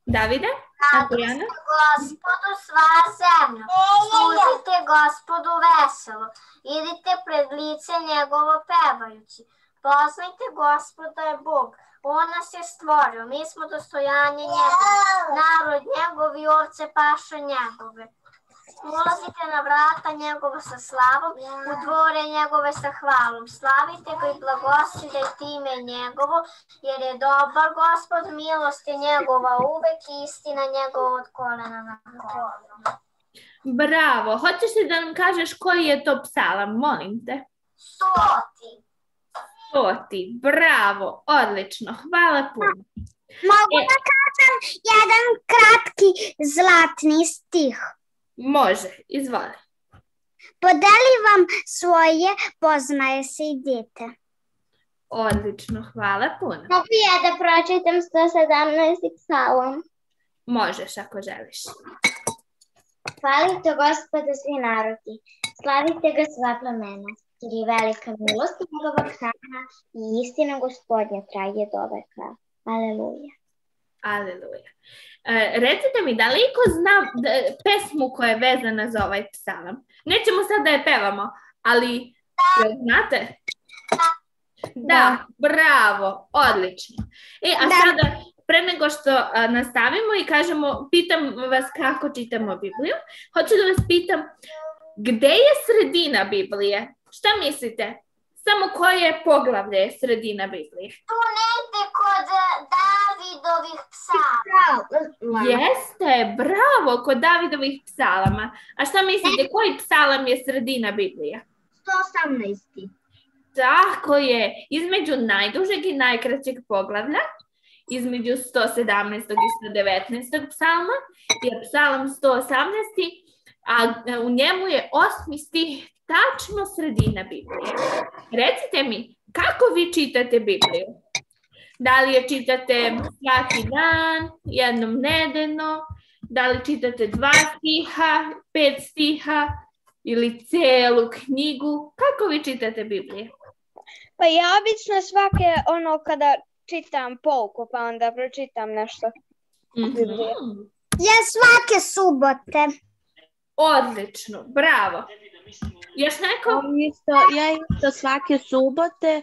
Davide? Andrijana? Gospodu sva zemlja, služite gospodu veselo, idite pred lice njegovo pevajući, poznajte gospoda je Bog, on nas je stvorio, mi smo dostojanje njegovo, narod njegov i ovce paša njegove. Ulazite na vrata njegova sa slavom, u dvore njegove sa hvalom. Slavite ga i blagosiljajte ime njegovo, jer je dobar gospod, milost je njegova uvek i istina njegova od kolena na koleno. Bravo. Hoćeš li da nam kažeš koji je to psalam? Molim te. Stoti. Stoti. Bravo. Odlično. Hvala puno. Mogu E. da kažem jedan kratki zlatni stih. Može. Izvoli. Podeli vam svoje, poznaje se i djete. Odlično. Hvala puno. Mogu ja da pročitam 117. psalom. Možeš ako želiš. Hvalite gospoda svi narodi, slavite ga sva plemena, jer je velika milost njegova k nama i istina gospodnja traje do veka. Aleluja. Aleluja. E, recite mi, da li iko zna da- pesmu koja je vezana za ovaj psalam? Nećemo sad da je pevamo, ali jel znate? Da, bravo, odlično. E, a Da. sada, pre nego što a, nastavimo i kažemo, pitam vas kako čitamo Bibliju, hoću da vas pitam, gde je sredina Biblije? Šta mislite? Samo koje poglavlje je sredina Biblije? Tu negde kod eh, Davidovih psala. Jeste, bravo, kod Davidovih psalama. A šta mislite, koji psalam je sredina Biblije? 118. Tako je, između najdužeg i najkraćeg poglavlja, između 117. i 119. psalma je psalam 118. a e, u njemu je osmi stih tačno sredina Biblije. Recite mi, kako vi čitate Bibliju? Da li je čitate svaki dan, jednom nedeljno, Da li čitate dva stiha, pet stiha ili celu knjigu? Kako vi čitate Biblije? Pa ja obično svake ono kada čitam pouku pa onda pročitam nešto. Mhm. Ja svake subote. Odlično, bravo. Još neko? Isto, ja isto svake subote.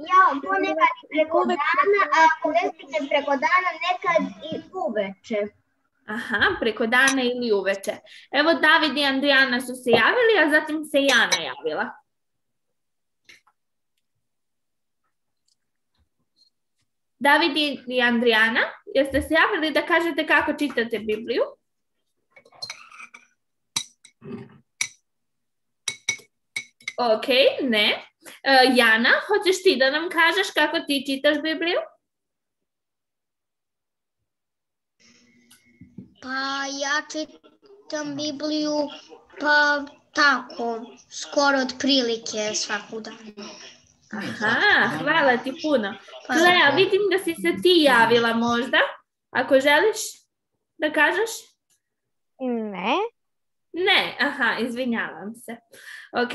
Ja ponekad i preko dana, a ako ne stignem preko dana, nekad i uveče. Aha, preko dana ili uveče. Evo David i Andrijana su se javili, a zatim se Jana javila. David i- i Andrijana, jeste se javili da kažete kako čitate Bibliju? Ok, ne. E, Jana, hoćeš ti da nam kažeš kako ti čitaš Bibliju? Pa ja čitam Bibliju pa tako, skoro otprilike svaku dan. Aha, hvala ti puno. Lea, vidim da si se ti javila možda. Ako želiš da kažeš? Ne. Ne, aha, izvinjavam se. Ok,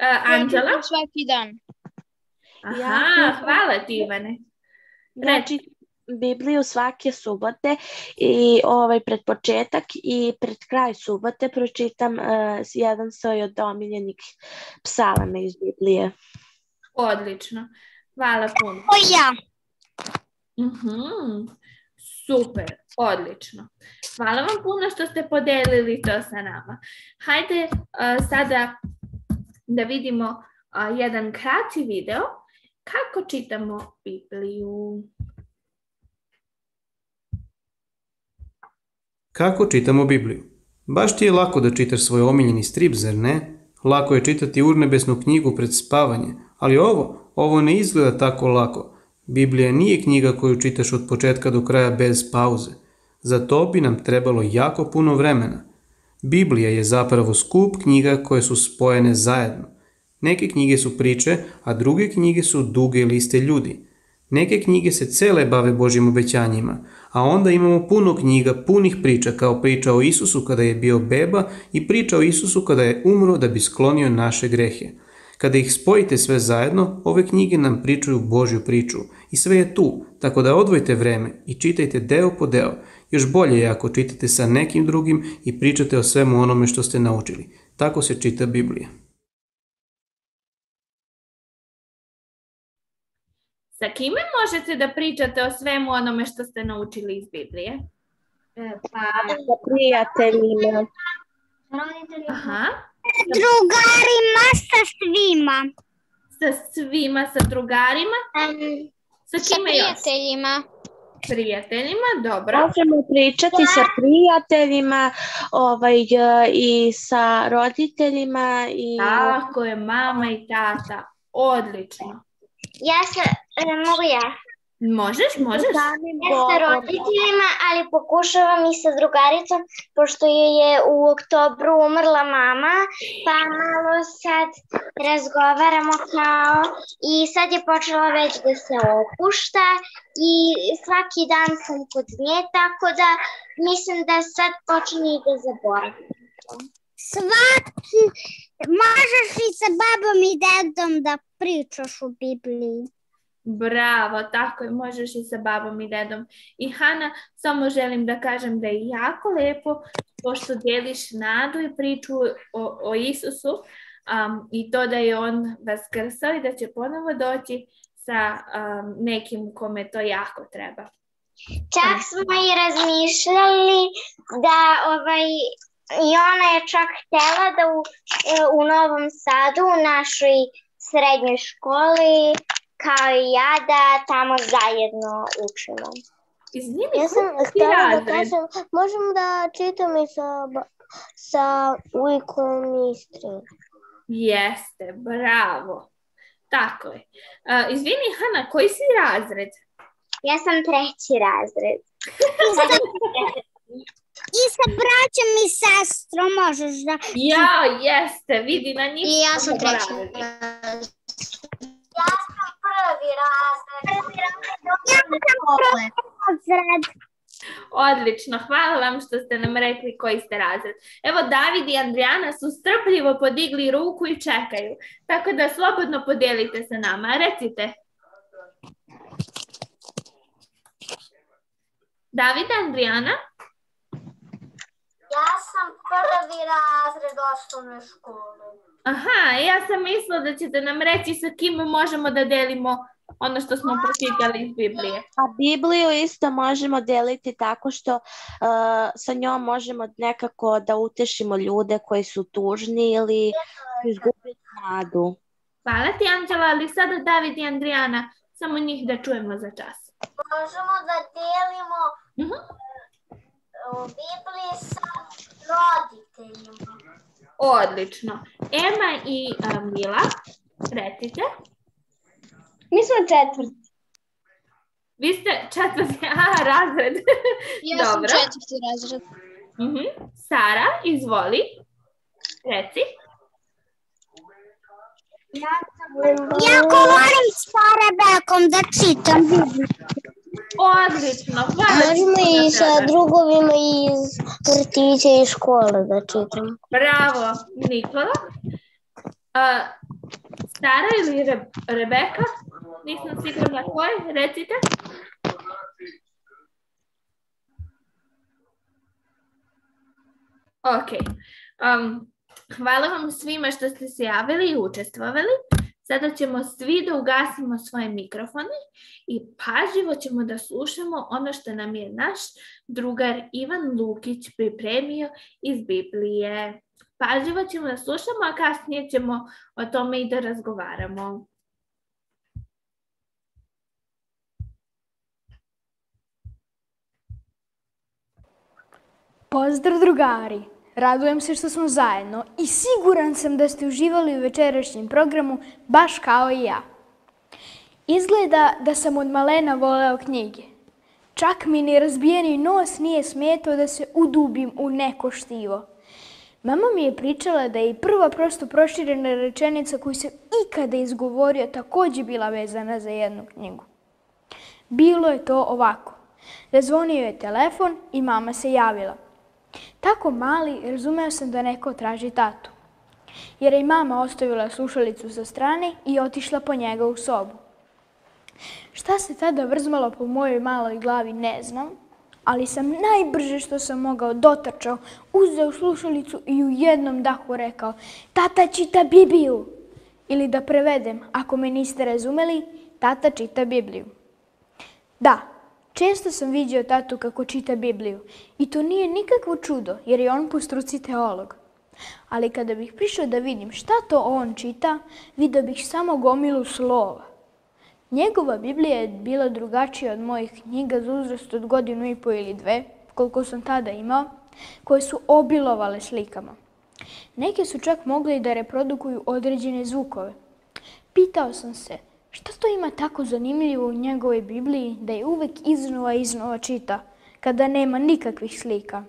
uh, Anđela? Ja svaki dan. Aha, čitam- hvala ti Ivane. Ja čitam Bibliju svake subote i ovaj pred početak i pred kraj subote pročitam eh, jedan svoj od omiljenih psalama iz Biblije. Odlično, hvala puno. O ja. Mhm, Super, odlično. Hvala vam puno što ste podelili to sa nama. Hajde uh, sada da vidimo uh, jedan kraći video kako čitamo Bibliju. Kako čitamo Bibliju? Baš ti je lako da čitaš svoj omiljeni strip, zar ne? Lako je čitati urnebesnu knjigu pred spavanje, ali ovo, ovo ne izgleda tako lako. Biblija nije knjiga koju čitaš od početka do kraja bez pauze. Za to bi nam trebalo jako puno vremena. Biblija je zapravo skup knjiga koje su spojene zajedno. Neke knjige su priče, a druge knjige su duge liste ljudi. Neke knjige se cele bave Božjim obećanjima, a onda imamo puno knjiga punih priča kao priča o Isusu kada je bio beba i priča o Isusu kada je umro da bi sklonio naše grehe. Kada ih spojite sve zajedno, ove knjige nam pričaju Božju priču i sve je tu, tako da odvojite vreme i čitajte deo po deo. Još bolje je ako čitate sa nekim drugim i pričate o svemu onome što ste naučili. Tako se čita Biblija. Sa kime možete da pričate o svemu onome što ste naučili iz Biblije? Pa, Sa prijateljima. Aha, Drugarima sa svima. sa svima, sa drugarima, sa Sa kime još? prijateljima. Prijateljima, dobro. Možemo pričati sa prijateljima ovaj, i sa roditeljima i Tako je, mama i tata. Odlično. Ja sam, e, mogu ja. Možeš, možeš. Ja sa roditeljima, ali pokušavam i sa drugaricom, pošto joj je u oktobru umrla mama, pa malo sad razgovaramo kao i sad je počela već da se opušta i svaki dan sam kod nje, tako da mislim da sad počinje i da zaboravim. Svaki, možeš i sa babom i dedom da pričaš u Bibliji. Bravo, tako je, možeš i sa babom i dedom. I Hana, samo želim da kažem da je jako lepo pošto dijeliš nadu i priču o, o Isusu um, i to da je on vaskrsao i da će ponovo doći sa um, nekim kome to jako treba. Čak smo i razmišljali da ovaj, i ona je čak htjela da u, u Novom Sadu u našoj srednjoj školi kao i ja da tamo zajedno učimo. Izvini, Ja sam htjela da kažem, možemo da čitam i sa, sa ujkom Istri. Jeste, bravo. Tako je. Uh, izvini, Hana, koji si razred? Ja sam treći razred. *laughs* I sa braćom i sestrom možeš da... Ja, jeste, vidi na njih. I ja sam treći razred. Odlično, hvala vam što ste nam rekli koji ste razred. Evo, David i Andrijana su strpljivo podigli ruku i čekaju. Tako da slobodno podijelite sa nama. Recite. David, Andrijana? Ja sam prvi razred osnovne škole. Aha, ja sam mislila da ćete nam reći sa kim možemo da delimo ono što smo pročitali iz Biblije. A Bibliju isto možemo deliti tako što uh, sa njom možemo nekako da utešimo ljude koji su tužni ili su izgubili nadu. Hvala ti, Anđela, ali sada David i Andrijana, samo njih da čujemo za čas. Možemo da delimo Mhm. u Bibliji sa roditeljima. Odlično. Ema i a, Mila, recite. Mi smo četvrti. Vi ste četvrti, *laughs* aha, razred. *laughs* Ja sam Dobro. četvrti razred. Mhm. Sara, izvoli. Reci. Jako volim sa Rebekom da čitam. Odlično, puno i sa drugovima iz vrtića i škole da čitam. Bravo, Nikola. A, Sara ili Re- Rebeka? Nisam sigurna koji, recite. Ok. Um, hvala vam svima što ste se javili i učestvovali. Sada ćemo svi da ugasimo svoje mikrofone i pažljivo ćemo da slušamo ono što nam je naš drugar Ivan Lukić pripremio iz Biblije. Pažljivo ćemo da slušamo, a kasnije ćemo o tome i da razgovaramo. Pozdrav drugari! Radujem se što smo zajedno i siguran sam da ste uživali u večerašnjem programu baš kao i ja. Izgleda da sam od malena voleo knjige. Čak mi ni razbijeni nos nije smetao da se udubim u neko štivo. Mama mi je pričala da je i prva prosto proširena rečenica koju sam ikada izgovorio također bila vezana za jednu knjigu. Bilo je to ovako. Razvonio je telefon i mama se javila. Tako mali razumeo sam da neko traži tatu. Jer je i mama ostavila slušalicu sa strane i otišla po njega u sobu. Šta se tada vrzmalo po mojoj maloj glavi ne znam, ali sam najbrže što sam mogao dotrčao, uzeo slušalicu i u jednom dahu rekao Tata čita Bibliju! Ili da prevedem, ako me niste razumeli, tata čita Bibliju. Da, često sam vidio tatu kako čita Bibliju i to nije nikakvo čudo jer je on po struci teolog. Ali kada bih prišao da vidim šta to on čita, vidio bih samo gomilu slova. Njegova Biblija je bila drugačija od mojih knjiga za uzrast od godinu i po ili dve, koliko sam tada imao, koje su obilovale slikama. Neke su čak mogle i da reprodukuju određene zvukove. Pitao sam se, šta to ima tako zanimljivo u njegovoj Bibliji da je uvek iznova i iznova čita, kada nema nikakvih slika?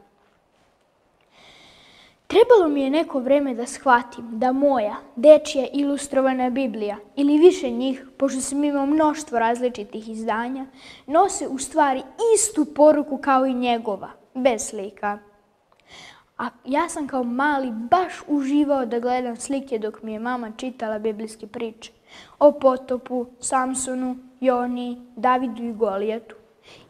Trebalo mi je neko vreme da shvatim da moja, dečija ilustrovana Biblija ili više njih, pošto sam imao mnoštvo različitih izdanja, nose u stvari istu poruku kao i njegova, bez slika. A ja sam kao mali baš uživao da gledam slike dok mi je mama čitala biblijske priče o potopu, Samsonu, Joni, Davidu i Golijatu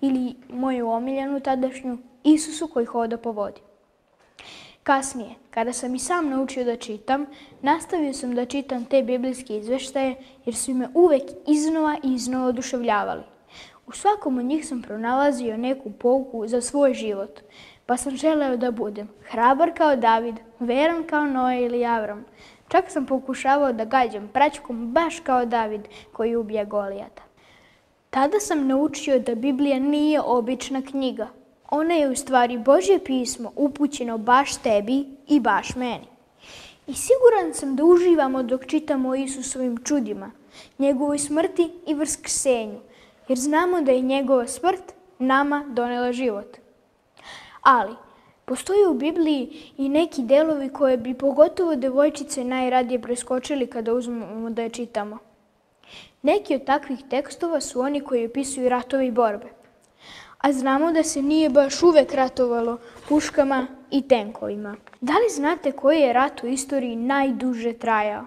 ili moju omiljenu tadašnju Isusu koji hoda po vodi. Kasnije, kada sam i sam naučio da čitam, nastavio sam da čitam te biblijske izveštaje jer su me uvek iznova i iznova oduševljavali. U svakom od njih sam pronalazio neku pouku za svoj život, pa sam želeo da budem hrabar kao David, veran kao Noe ili Avram. Čak sam pokušavao da gađam praćkom baš kao David koji ubija Golijata. Tada sam naučio da Biblija nije obična knjiga. Ona je u stvari Božje pismo upućeno baš tebi i baš meni. I siguran sam da uživamo dok čitamo o Isusovim čudima, njegovoj smrti i vrskrsenju, jer znamo da je njegova smrt nama donela život. Ali, postoje u Bibliji i neki delovi koje bi pogotovo devojčice najradije preskočili kada uzmemo da je čitamo. Neki od takvih tekstova su oni koji opisuju ratove i borbe. a znamo da se nije baš uvek ratovalo puškama i tenkovima. Da li znate koji je rat u istoriji najduže trajao?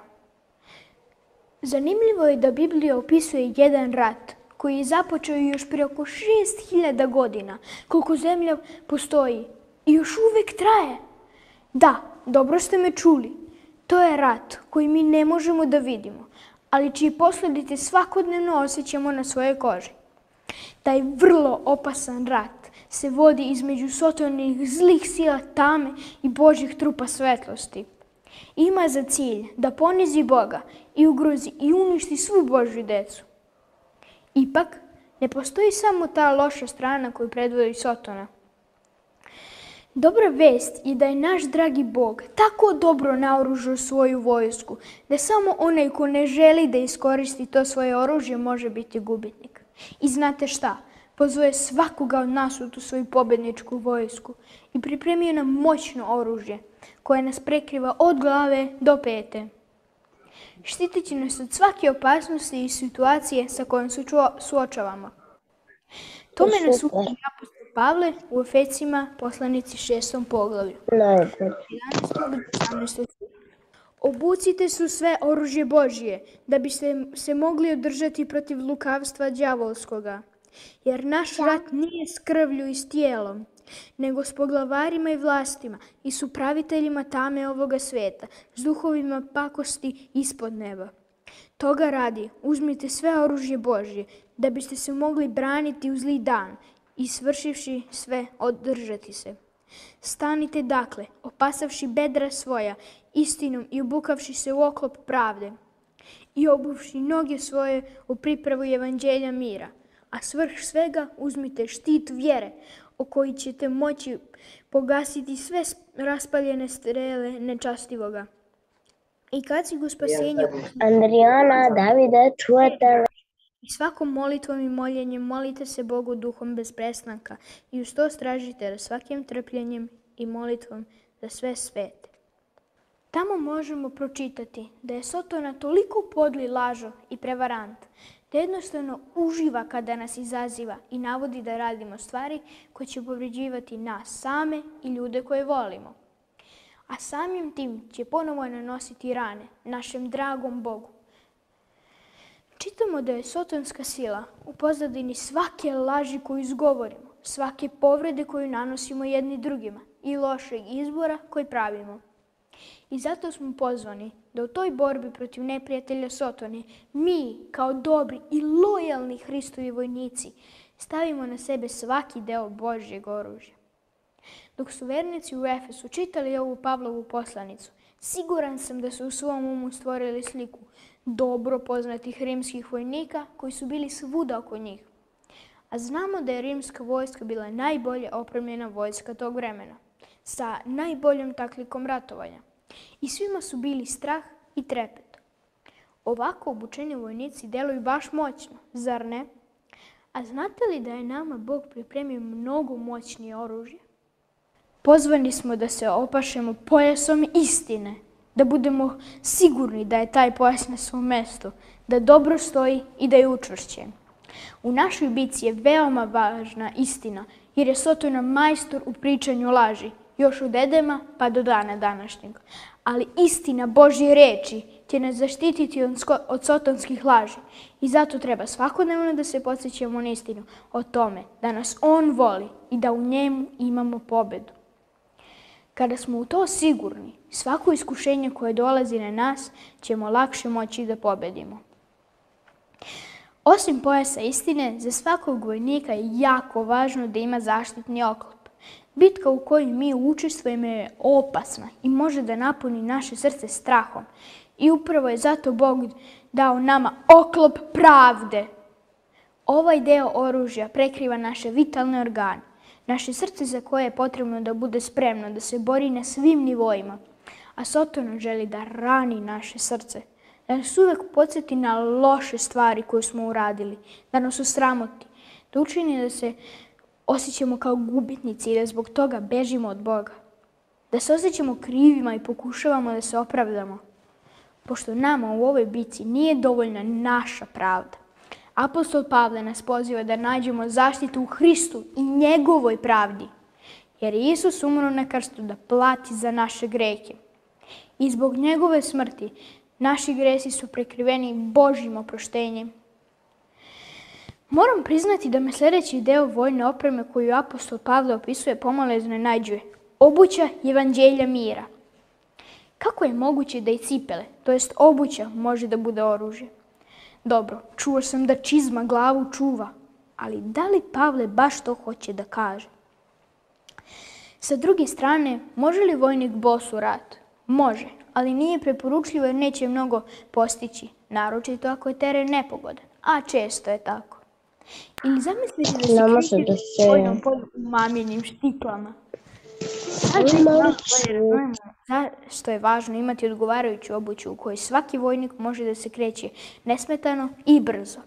Zanimljivo je da Biblija opisuje jedan rat koji je započeo još prije oko 6000 godina, koliko zemlja postoji i još uvek traje. Da, dobro ste me čuli. To je rat koji mi ne možemo da vidimo, ali čiji posljedice svakodnevno osjećamo na svojoj koži. Taj vrlo opasan rat se vodi između sotonih zlih sila tame i Božih trupa svetlosti. Ima za cilj da ponizi Boga i ugrozi i uništi svu Božju decu. Ipak, ne postoji samo ta loša strana koju predvodi Sotona. Dobra vest je da je naš dragi Bog tako dobro naoružao svoju vojsku, da samo onaj ko ne želi da iskoristi to svoje oružje može biti gubitnik. I znate šta? Pozvoje svakoga od nas u tu svoju pobedničku vojsku i pripremio nam moćno oružje koje nas prekriva od glave do pete. Štiteći nas od svake opasnosti i situacije sa kojom se suočavamo. Tome nas uči Pavle u Efecima poslanici šestom poglavlju. 11. Obucite su sve oružje Božije, da biste se mogli održati protiv lukavstva đavolskoga. Jer naš rat nije s krvlju i s tijelom, nego s poglavarima i vlastima i s upraviteljima tame ovoga sveta, s duhovima pakosti ispod neba. Toga radi, uzmite sve oružje Božje, da biste se mogli braniti u zli dan i svršivši sve održati se. Stanite dakle, opasavši bedra svoja, istinom i obukavši se u oklop pravde i obuvši noge svoje u pripravu evanđelja mira, a svrh svega uzmite štit vjere, o koji ćete moći pogasiti sve raspaljene strele nečastivoga. I kad si go spasenje... Andrijana, Davide, čujete I svakom molitvom i moljenjem molite se Bogu duhom bez prestanka i uz to stražite da svakim trpljenjem i molitvom za sve svete. Tamo možemo pročitati da je Sotona toliko podli lažo i prevarant, da jednostavno uživa kada nas izaziva i navodi da radimo stvari koje će povređivati nas same i ljude koje volimo. A samim tim će ponovo nanositi rane našem dragom Bogu. Čitamo da je sotonska sila u pozadini svake laži koju izgovorimo, svake povrede koju nanosimo jedni drugima i lošeg izbora koji pravimo. I zato smo pozvani da u toj borbi protiv neprijatelja Sotone mi, kao dobri i lojalni Hristovi vojnici, stavimo na sebe svaki deo Božjeg oružja. Dok su vernici u Efesu čitali ovu Pavlovu poslanicu, siguran sam da su u svom umu stvorili sliku dobro poznatih rimskih vojnika koji su bili svuda oko njih. A znamo da je rimska vojska bila najbolje opremljena vojska tog vremena, sa najboljom taklikom ratovanja. I svima su bili strah i trepet. Ovako obučeni vojnici deluju baš moćno, zar ne? A znate li da je nama Bog pripremio mnogo moćnije oružje? Pozvani smo da se opašemo pojasom istine, da budemo sigurni da je taj pojas na svom mestu, da dobro stoji i da je učvršćen. U našoj bici je veoma važna istina, jer je Sotona majstor u pričanju laži, još od Edema pa do dana današnjeg. Ali istina Božje reči će nas zaštititi od sotonskih laži. I zato treba svakodnevno da se podsjećamo na istinu o tome da nas On voli i da u njemu imamo pobedu. Kada smo u to sigurni, svako iskušenje koje dolazi na nas ćemo lakše moći da pobedimo. Osim pojasa istine, za svakog vojnika je jako važno da ima zaštitni oklop. Bitka u kojoj mi učestvujemo je opasna i može da napuni naše srce strahom. I upravo je zato Bog dao nama oklop pravde. Ovaj deo oružja prekriva naše vitalne organe, naše srce za koje je potrebno da bude spremno, da se bori na svim nivoima. A Sotona želi da rani naše srce, da nas uvek podsjeti na loše stvari koje smo uradili, da nas osramoti, da učini da se osjećamo kao gubitnici i da zbog toga bežimo od Boga. Da se osjećamo krivima i pokušavamo da se opravdamo. Pošto nama u ovoj bici nije dovoljna naša pravda, Apostol Pavle nas poziva da nađemo zaštitu u Hristu i njegovoj pravdi. Jer je Isus umro na krstu da plati za naše greke. I zbog njegove smrti naši gresi su prekriveni Božjim oproštenjem. Moram priznati da me sljedeći deo vojne opreme koju apostol Pavle opisuje pomalo iznenađuje. Obuća evanđelja mira. Kako je moguće da i cipele, to jest obuća, može da bude oružje? Dobro, čuo sam da čizma glavu čuva, ali da li Pavle baš to hoće da kaže? Sa druge strane, može li vojnik bos u rat? Može, ali nije preporučljivo jer neće mnogo postići, naročito ako je teren nepogodan, a često je tako. Ili zamislite da se se- vojnom polju u maminim štiklama. Zašto je važno imati odgovarajuću obuću u kojoj svaki vojnik može da se kreće nesmetano i brzo,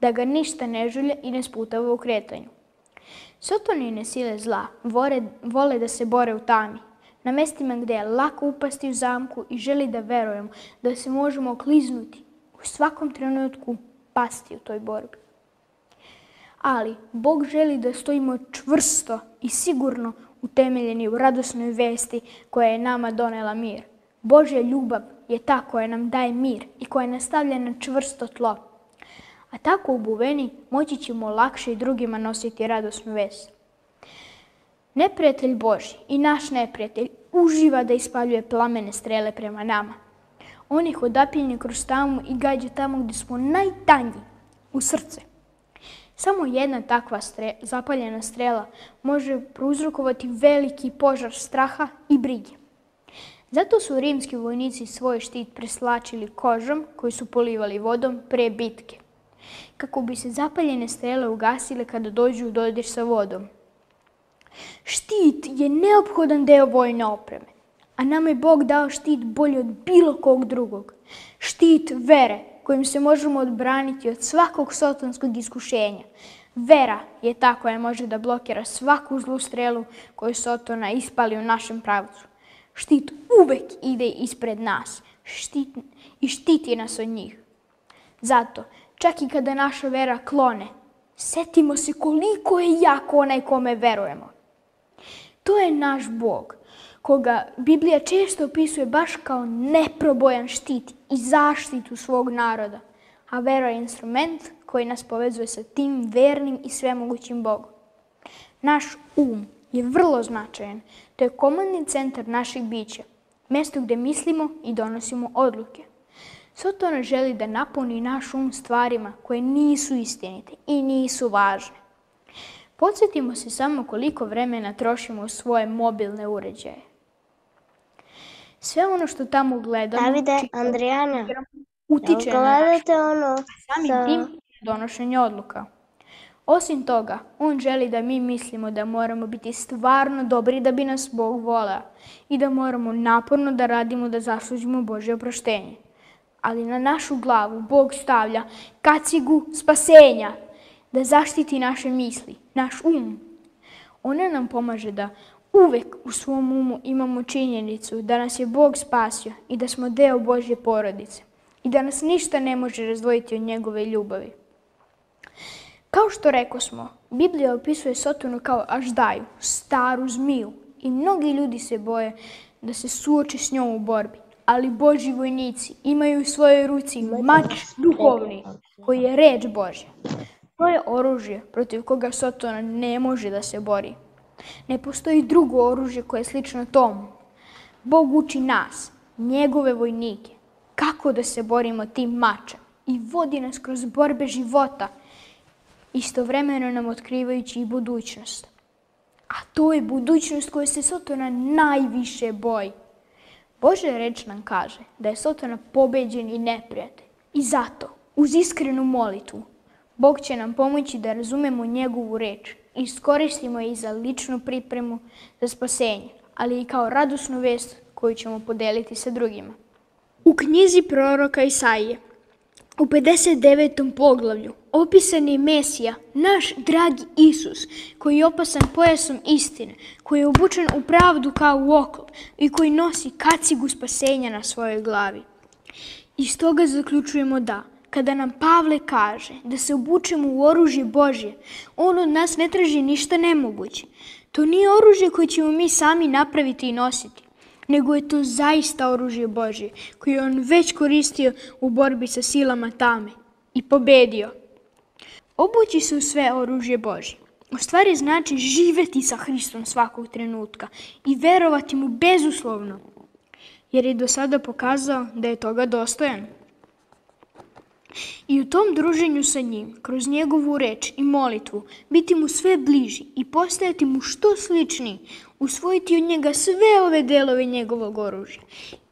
da ga ništa ne žulja i ne sputava u kretanju. Sotonine sile zla vore, vole da se bore u tami, na mestima gdje je lako upasti u zamku i želi da verujemo da se možemo okliznuti u svakom trenutku pasti u toj borbi. Ali Bog želi da stojimo čvrsto i sigurno utemeljeni u radosnoj vesti koja je nama donela mir. Božja ljubav je ta koja nam daje mir i koja nas stavlja na čvrsto tlo. A tako obuveni moći ćemo lakše i drugima nositi radosnu vest. Neprijatelj Boži i naš neprijatelj uživa da ispaljuje plamene strele prema nama. On ih odapinje kroz tamu i gađa tamo gdje smo najtanji, u srce. Samo jedna takva stre, zapaljena strela može prouzrokovati veliki požar straha i brige. Zato su rimski vojnici svoj štit preslačili kožom koji su polivali vodom pre bitke, kako bi se zapaljene strele ugasile kada dođu u dodir sa vodom. Štit je neophodan deo vojne opreme, a nama je Bog dao štit bolji od bilo kog drugog. Štit vere kojim se možemo odbraniti od svakog sotonskog iskušenja. Vera je ta koja može da blokira svaku zlu strelu koju Sotona ispali u našem pravcu. Štit uvek ide ispred nas štit, i štiti nas od njih. Zato, čak i kada naša vera klone, setimo se koliko je jak onaj kome verujemo. To je naš Bog, koga Biblija često opisuje baš kao neprobojan štit i zaštitu svog naroda, a vera je instrument koji nas povezuje sa tim vernim i svemogućim Bogom. Naš um je vrlo značajan. To je komandni centar našeg bića, mjesto gdje mislimo i donosimo odluke. Sotona želi da napuni naš um stvarima koje nisu istinite i nisu važne. Podsjetimo se samo koliko vremena trošimo u svoje mobilne uređaje. Sve ono što tamo gledamo, Davide, čitamo, Andrijana, utiče jel na gledate ono samim sa- tim donošenje odluka. Osim toga, on želi da mi mislimo da moramo biti stvarno dobri da bi nas Bog voleo i da moramo naporno da radimo da zaslužimo Božje oproštenje. Ali na našu glavu Bog stavlja kacigu spasenja da zaštiti naše misli, naš um. Ona nam pomaže da uvek u svom umu imamo činjenicu da nas je Bog spasio i da smo deo Božje porodice i da nas ništa ne može razdvojiti od njegove ljubavi. Kao što reko smo, Biblija opisuje Sotonu kao aždaju, staru zmiju i mnogi ljudi se boje da se suoče s njom u borbi. Ali Božji vojnici imaju u svojoj ruci mač duhovni koji je reč Božja. To je oružje protiv koga Sotona ne može da se bori. Ne postoji drugo oružje koje je slično tomu. Bog uči nas, njegove vojnike, kako da se borimo tim mačem i vodi nas kroz borbe života, istovremeno nam otkrivajući i budućnost. A to je budućnost koje se Sotona najviše boji. Božja reč nam kaže da je Sotona pobeđen i neprijatelj. I zato, uz iskrenu molitvu, Bog će nam pomoći da razumemo njegovu reč iskoristimo i za ličnu pripremu za spasenje, ali i kao radosnu vest koju ćemo podeliti sa drugima. U knjizi proroka Isaije, u 59. poglavlju, opisan je Mesija, naš dragi Isus, koji je opasan pojasom istine, koji je obučen u pravdu kao u oklop i koji nosi kacigu spasenja na svojoj glavi. Iz toga zaključujemo da kada nam Pavle kaže da se obučemo u oružje Božje, on od nas ne traži ništa nemoguće. To nije oružje koje ćemo mi sami napraviti i nositi, nego je to zaista oružje Božje koje je on već koristio u borbi sa silama tame i pobedio. Obući se u sve oružje Božje. U stvari znači živeti sa Hristom svakog trenutka i verovati mu bezuslovno, jer je do sada pokazao da je toga dostojan. I u tom druženju sa njim, kroz njegovu reč i molitvu, biti mu sve bliži i postajati mu što sličniji, usvojiti od njega sve ove delove njegovog oružja.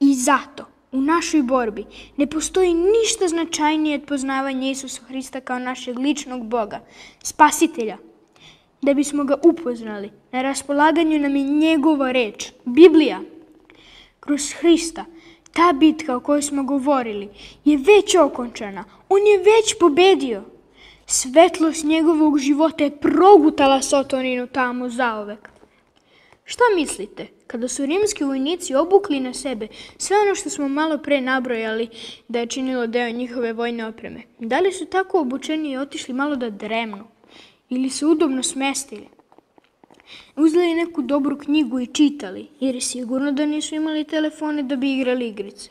I zato, u našoj borbi ne postoji ništa značajnije od poznavanja Isusa Hrista kao našeg ličnog Boga, spasitelja. Da bismo ga upoznali, na raspolaganju nam je njegova reč, Biblija. Kroz Hrista, ta bitka o kojoj smo govorili je već okončana. On je već pobedio. Svetlost njegovog života je progutala Sotoninu tamo zaovek. Šta mislite, kada su rimski vojnici obukli na sebe sve ono što smo malo pre nabrojali da je činilo deo njihove vojne opreme, da li su tako obučeni i otišli malo da dremnu? Ili se udobno smestili? Uzeli neku dobru knjigu i čitali, jer je sigurno da nisu imali telefone da bi igrali igrice.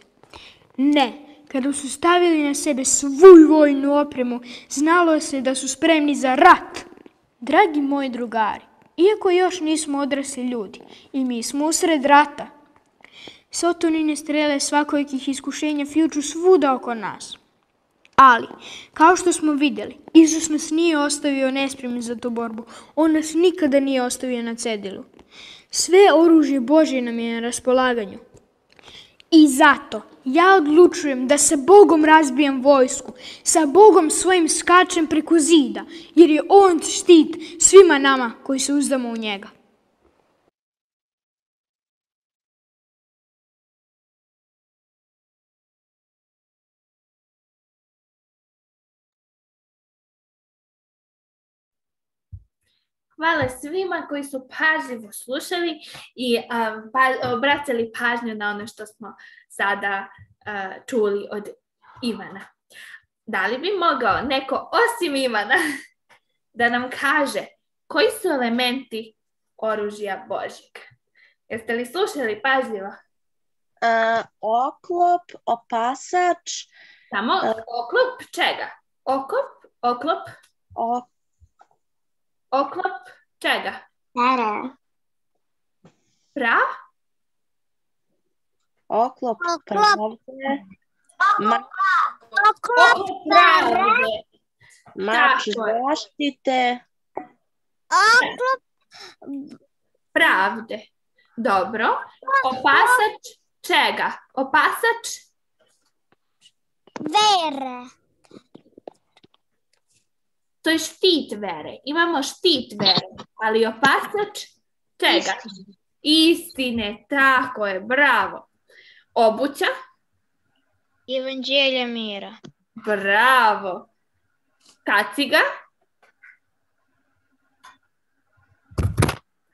Ne, kada su stavili na sebe svu vojnu opremu, znalo se da su spremni za rat. Dragi moji drugari, iako još nismo odrasli ljudi i mi smo usred rata, Sotonine strele svakojkih iskušenja fjuču svuda oko nas. Ali, kao što smo vidjeli, Isus nas nije ostavio nespremni za tu borbu. On nas nikada nije ostavio na cedilu. Sve oružje Božje nam je na raspolaganju. I zato ja odlučujem da sa Bogom razbijam vojsku, sa Bogom svojim skačem preko zida, jer je On štit svima nama koji se uzdamo u njega. Hvala svima koji su pažljivo slušali i um, pa, obracali pažnju na ono što smo sada uh, čuli od Ivana. Da li bi mogao neko osim Ivana *laughs* da nam kaže koji su elementi oružja Božjeg? Jeste li slušali pažljivo? Uh, oklop, opasač. Samo uh, oklop čega? Oklop, oklop? Ok, Oklop čega? Para. Pra? oklop, pravde, ma, Oklop pravde. mač zaštite, Oklop Pravde. Dobro. Opasač čega? Opasač vere. To je štit vere. Imamo štit vere, ali opasač čega? Istine, tako je, bravo. Obuća, Evanđelja mira. bravo. Kaciga,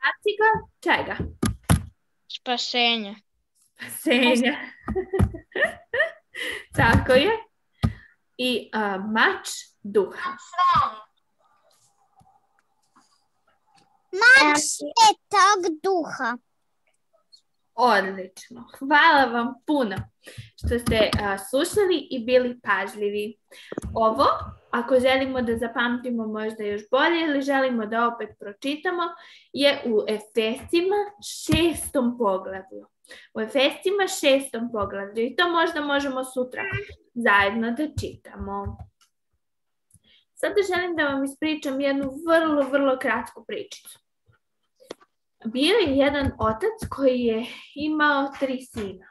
kaciga čega? Spasenja. Senja. *laughs* tako je. I a, mač duha. Mač svetog duha. Odlično. Hvala vam puno što ste a, slušali i bili pažljivi. Ovo, ako želimo da zapamtimo možda još bolje ili želimo da opet pročitamo, je u Efesima šestom poglavlju. U Efesima šestom poglavlju i to možda možemo sutra zajedno da čitamo. Sada želim da vam ispričam jednu vrlo, vrlo kratku pričicu. Bio je jedan otac koji je imao tri sina.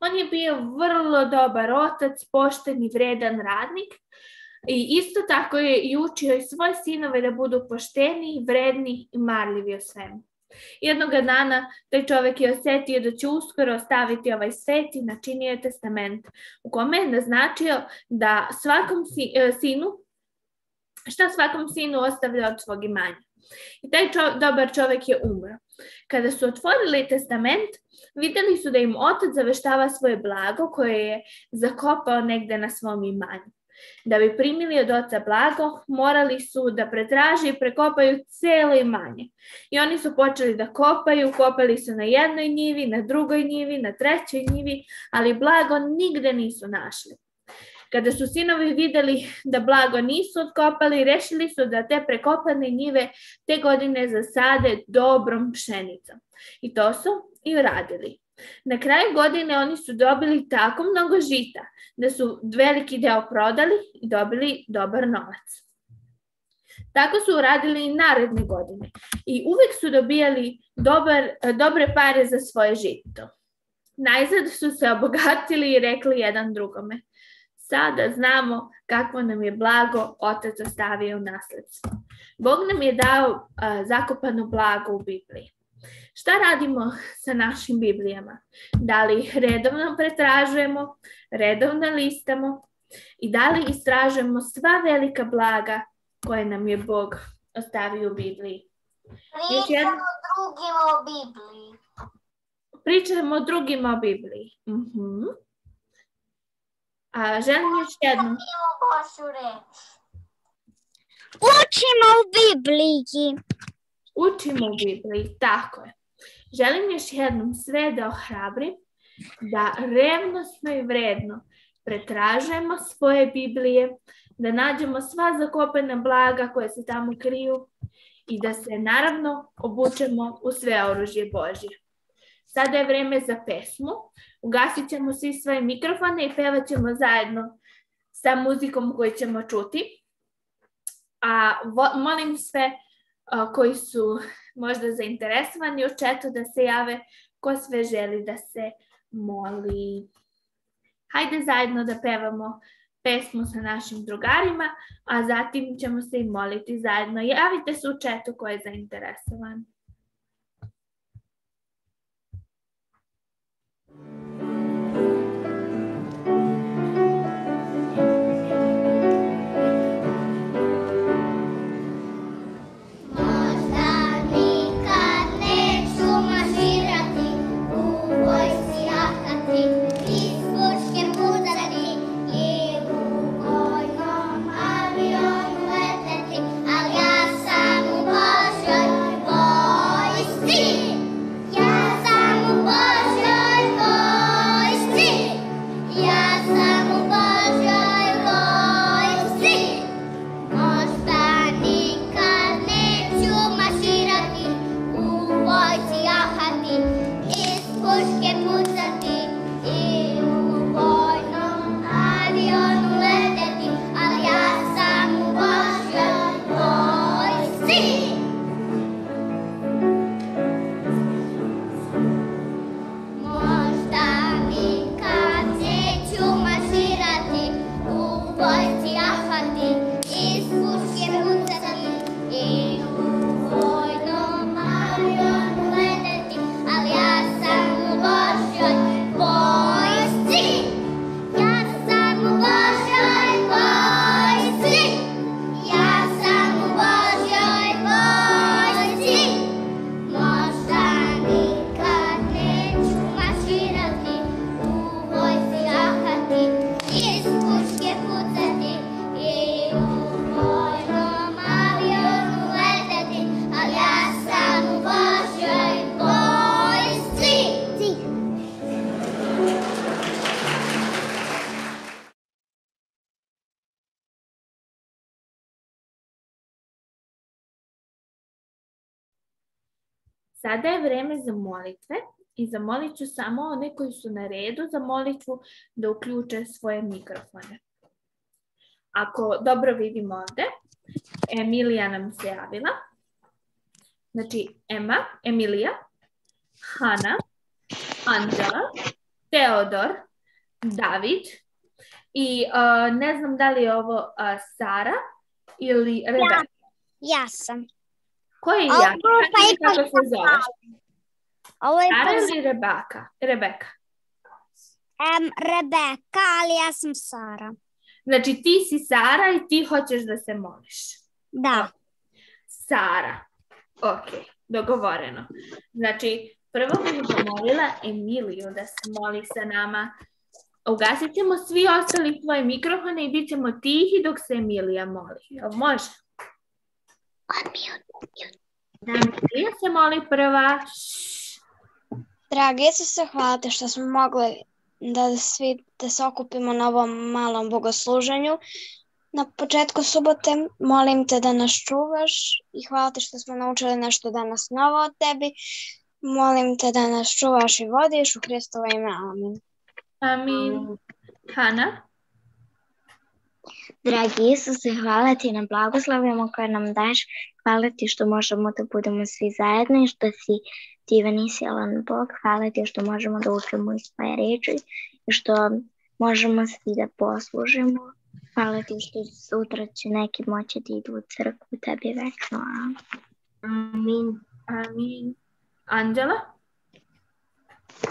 On je bio vrlo dobar otac, pošten i vredan radnik i isto tako je i učio i svoje sinove da budu pošteni, vredni i marljivi o svemu. Jednoga dana taj čovjek je osjetio da će uskoro ostaviti ovaj svet i načinio je testament u kome je naznačio da svakom e, sinu, šta svakom sinu ostavlja od svog imanja. I taj čo- dobar čovjek je umro. Kada su otvorili testament, vidjeli su da im otac zaveštava svoje blago koje je zakopao negde na svom imanju. Da bi primili od oca blago, morali su da pretraže i prekopaju cijelo imanje. I oni su počeli da kopaju, kopali su na jednoj njivi, na drugoj njivi, na trećoj njivi, ali blago nigde nisu našli. Kada su sinovi vidjeli da blago nisu otkopali, rešili su da te prekopane njive te godine zasade dobrom pšenicom. I to su i uradili. Na kraju godine oni su dobili tako mnogo žita da su veliki deo prodali i dobili dobar novac. Tako su uradili i naredne godine i uvek su dobijali dobar, dobre pare za svoje žito. Najzad su se obogatili i rekli jedan drugome. Sada znamo kakvo nam je blago otac ostavio u nasledstvo. Bog nam je dao a, zakopano blago u Bibliji. Šta radimo sa našim Biblijama? Da li ih redovno pretražujemo, redovno listamo i da li istražujemo sva velika blaga koje nam je Bog ostavio u Bibliji? Pričamo drugima o Bibliji. Pričamo drugima o Bibliji. Mhm. A želim još jednu. Učimo u Bibliji. Učimo u Bibliji, tako je. Želim još jednom sve da ohrabrim da revnosno i vredno pretražujemo svoje Biblije, da nađemo sva zakopana blaga koje se tamo kriju i da se naravno obučemo u sve oružje Božje. Sada je vreme za pesmu. Ugasit ćemo svi svoje mikrofone i pevat ćemo zajedno sa muzikom koju ćemo čuti. A molim sve a, koji su možda zainteresovani u četu da se jave ko sve želi da se moli. Hajde zajedno da pevamo pesmu sa našim drugarima, a zatim ćemo se i moliti zajedno. Javite se u četu ko je zainteresovan. Sada je vreme za molitve i zamolit ću samo one koji su na redu za molitvu da uključe svoje mikrofone. Ako dobro vidimo ovde, Emilija nam se javila. Znači, Ema, Emilija, Hana, Anđela, Teodor, David i uh, ne znam da li je ovo uh, Sara ili Rebeka. Ja sam. Ko je Ovo ja? Kaži mi ipak kako se? Ovo je Sara ili Rebeka? Rebeka. em, Rebeka, ali ja sam Sara. Znači ti si Sara i ti hoćeš da se moliš. Da. Sara. Ok, dogovoreno. Znači, prvo bih zamolila Emiliju da se moli sa nama Ugasit ćemo svi ostali svoje mikrofone i bit ćemo tihi dok se Emilija moli. Jel može? Emilija se moli prva. Dragi Isuse, hvala ti što smo mogli da svi da se okupimo na ovom malom bogosluženju. Na početku subote molim te da nas čuvaš i hvala ti što smo naučili nešto danas novo od tebi. Molim te da nas čuvaš i vodiš u Hristovo ime. Amin. Amin. Hana? Dragi Isuse, hvala ti na blagoslovima koje nam daš. Hvala ti što možemo da budemo svi zajedno i što si divan i silan Bog. Hvala ti što možemo da učimo iz tvoje reči i što možemo svi da poslužimo. Hvala ti što sutra će neki moći da idu u crkvu, tebi večno. Amin. Amin. Anđela?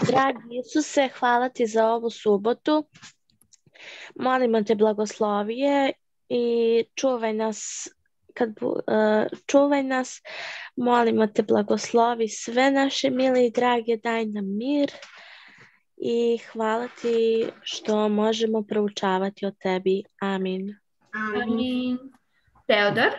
Dragi Isuse, hvala ti za ovu subotu. Molimo te blagoslovije i čuvaj nas kad bu- e, čuvaj nas, molimo te blagoslovi sve naše mili i drage, daj nam mir i hvala ti što možemo proučavati o tebi. Amin. Amin. Teodor?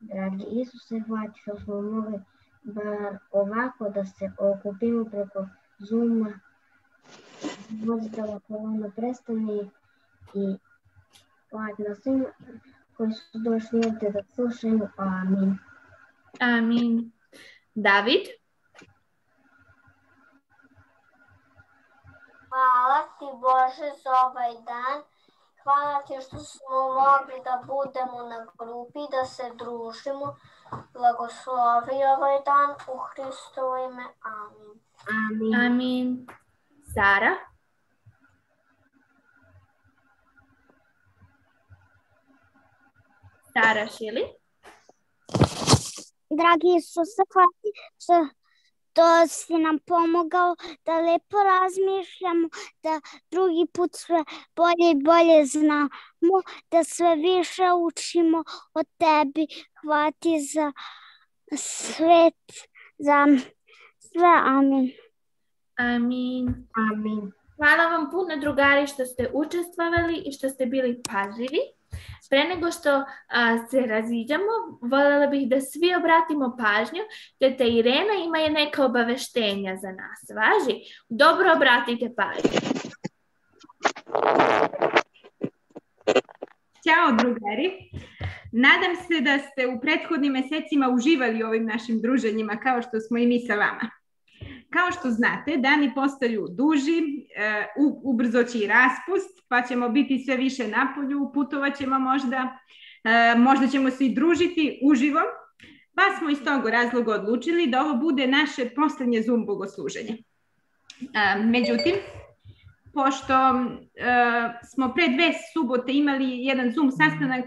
Dragi Isuse, hvala što smo mogli bar ovako da se okupimo preko Zuma. Moći da korona prestane i hvala na svima koji su došli ovdje da slušaju. Amin. Amin. David? Hvala ti Bože za ovaj dan. Hvala ti što smo mogli da budemo na grupi, da se družimo. Blagoslovi ovaj dan u Hristovo ime. Amin. Amin. Amin. Sara? Sara Šili? Dragi Isuse, hvala što to si nam pomogao da lepo razmišljamo, da drugi put sve bolje i bolje znamo, da sve više učimo o tebi. Hvala ti za svet, za sve. Amin. Amin. Amin. Hvala vam puno drugari što ste učestvovali i što ste bili pažljivi. Pre nego što a, se raziđamo, voljela bih da svi obratimo pažnju. Teta Irena ima je neka obaveštenja za nas. Važi? Dobro obratite pažnju. Ćao drugari! Nadam se da ste u prethodnim mesecima uživali ovim našim druženjima kao što smo i mi sa vama. Kao što znate, dani postaju duži, e, ubrzo će i raspust, pa ćemo biti sve više na polju, putovat ćemo možda, e, možda ćemo se i družiti uživo, pa smo iz tog razloga odlučili da ovo bude naše poslednje Zoom bogosluženje. E, međutim, pošto smo pre dve subote imali jedan Zoom sastanak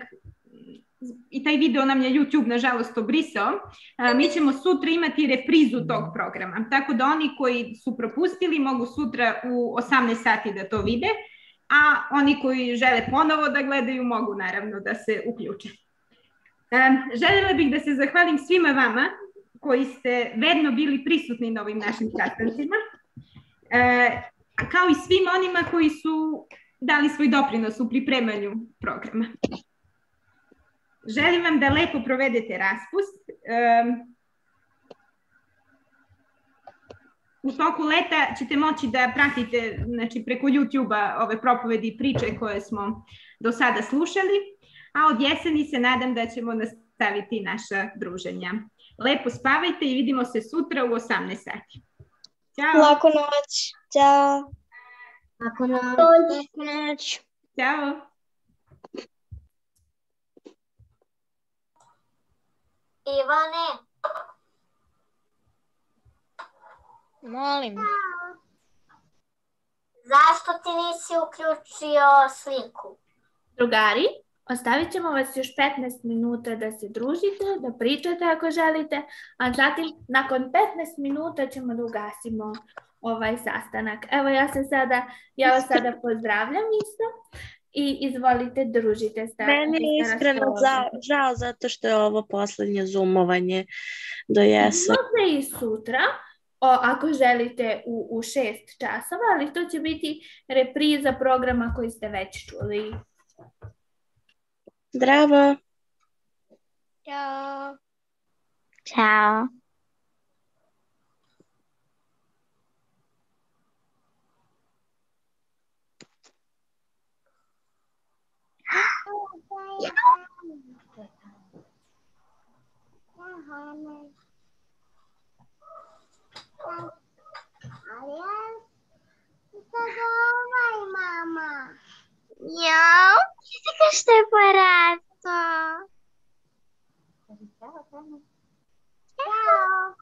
i taj video nam je YouTube nažalost obrisao, a, mi ćemo sutra imati reprizu tog programa. Tako da oni koji su propustili mogu sutra u 18 sati da to vide, a oni koji žele ponovo da gledaju mogu naravno da se uključe. E, želela bih da se zahvalim svima vama koji ste verno bili prisutni na ovim našim sastancima, e, kao i svim onima koji su dali svoj doprinos u pripremanju programa. Želim vam da lepo provedete raspust. Um, u toku leta ćete moći da pratite znači, preko YouTube-a ove propovedi i priče koje smo do sada slušali, a od jeseni se nadam da ćemo nastaviti naša druženja. Lepo spavajte i vidimo se sutra u 18 sati. Ćao! Laku noć. Ćao. Laku noć. Laku noć. Ćao! Ivane, Molim. zašto ti nisi uključio sliku? Drugari, ostavit ćemo vas još 15 minuta da se družite, da pričate ako želite, a zatim nakon 15 minuta ćemo da ugasimo ovaj sastanak. Evo ja se sada, ja vas sada pozdravljam isto i izvolite družite se. Meni je iskreno za, žao zato što je ovo poslednje zoomovanje do jeseni. Može i sutra, o, ako želite u, u šest časova, ali to će biti repriza programa koji ste već čuli. Zdravo. Ćao. Ćao. Miau, que que este barato? Tchau.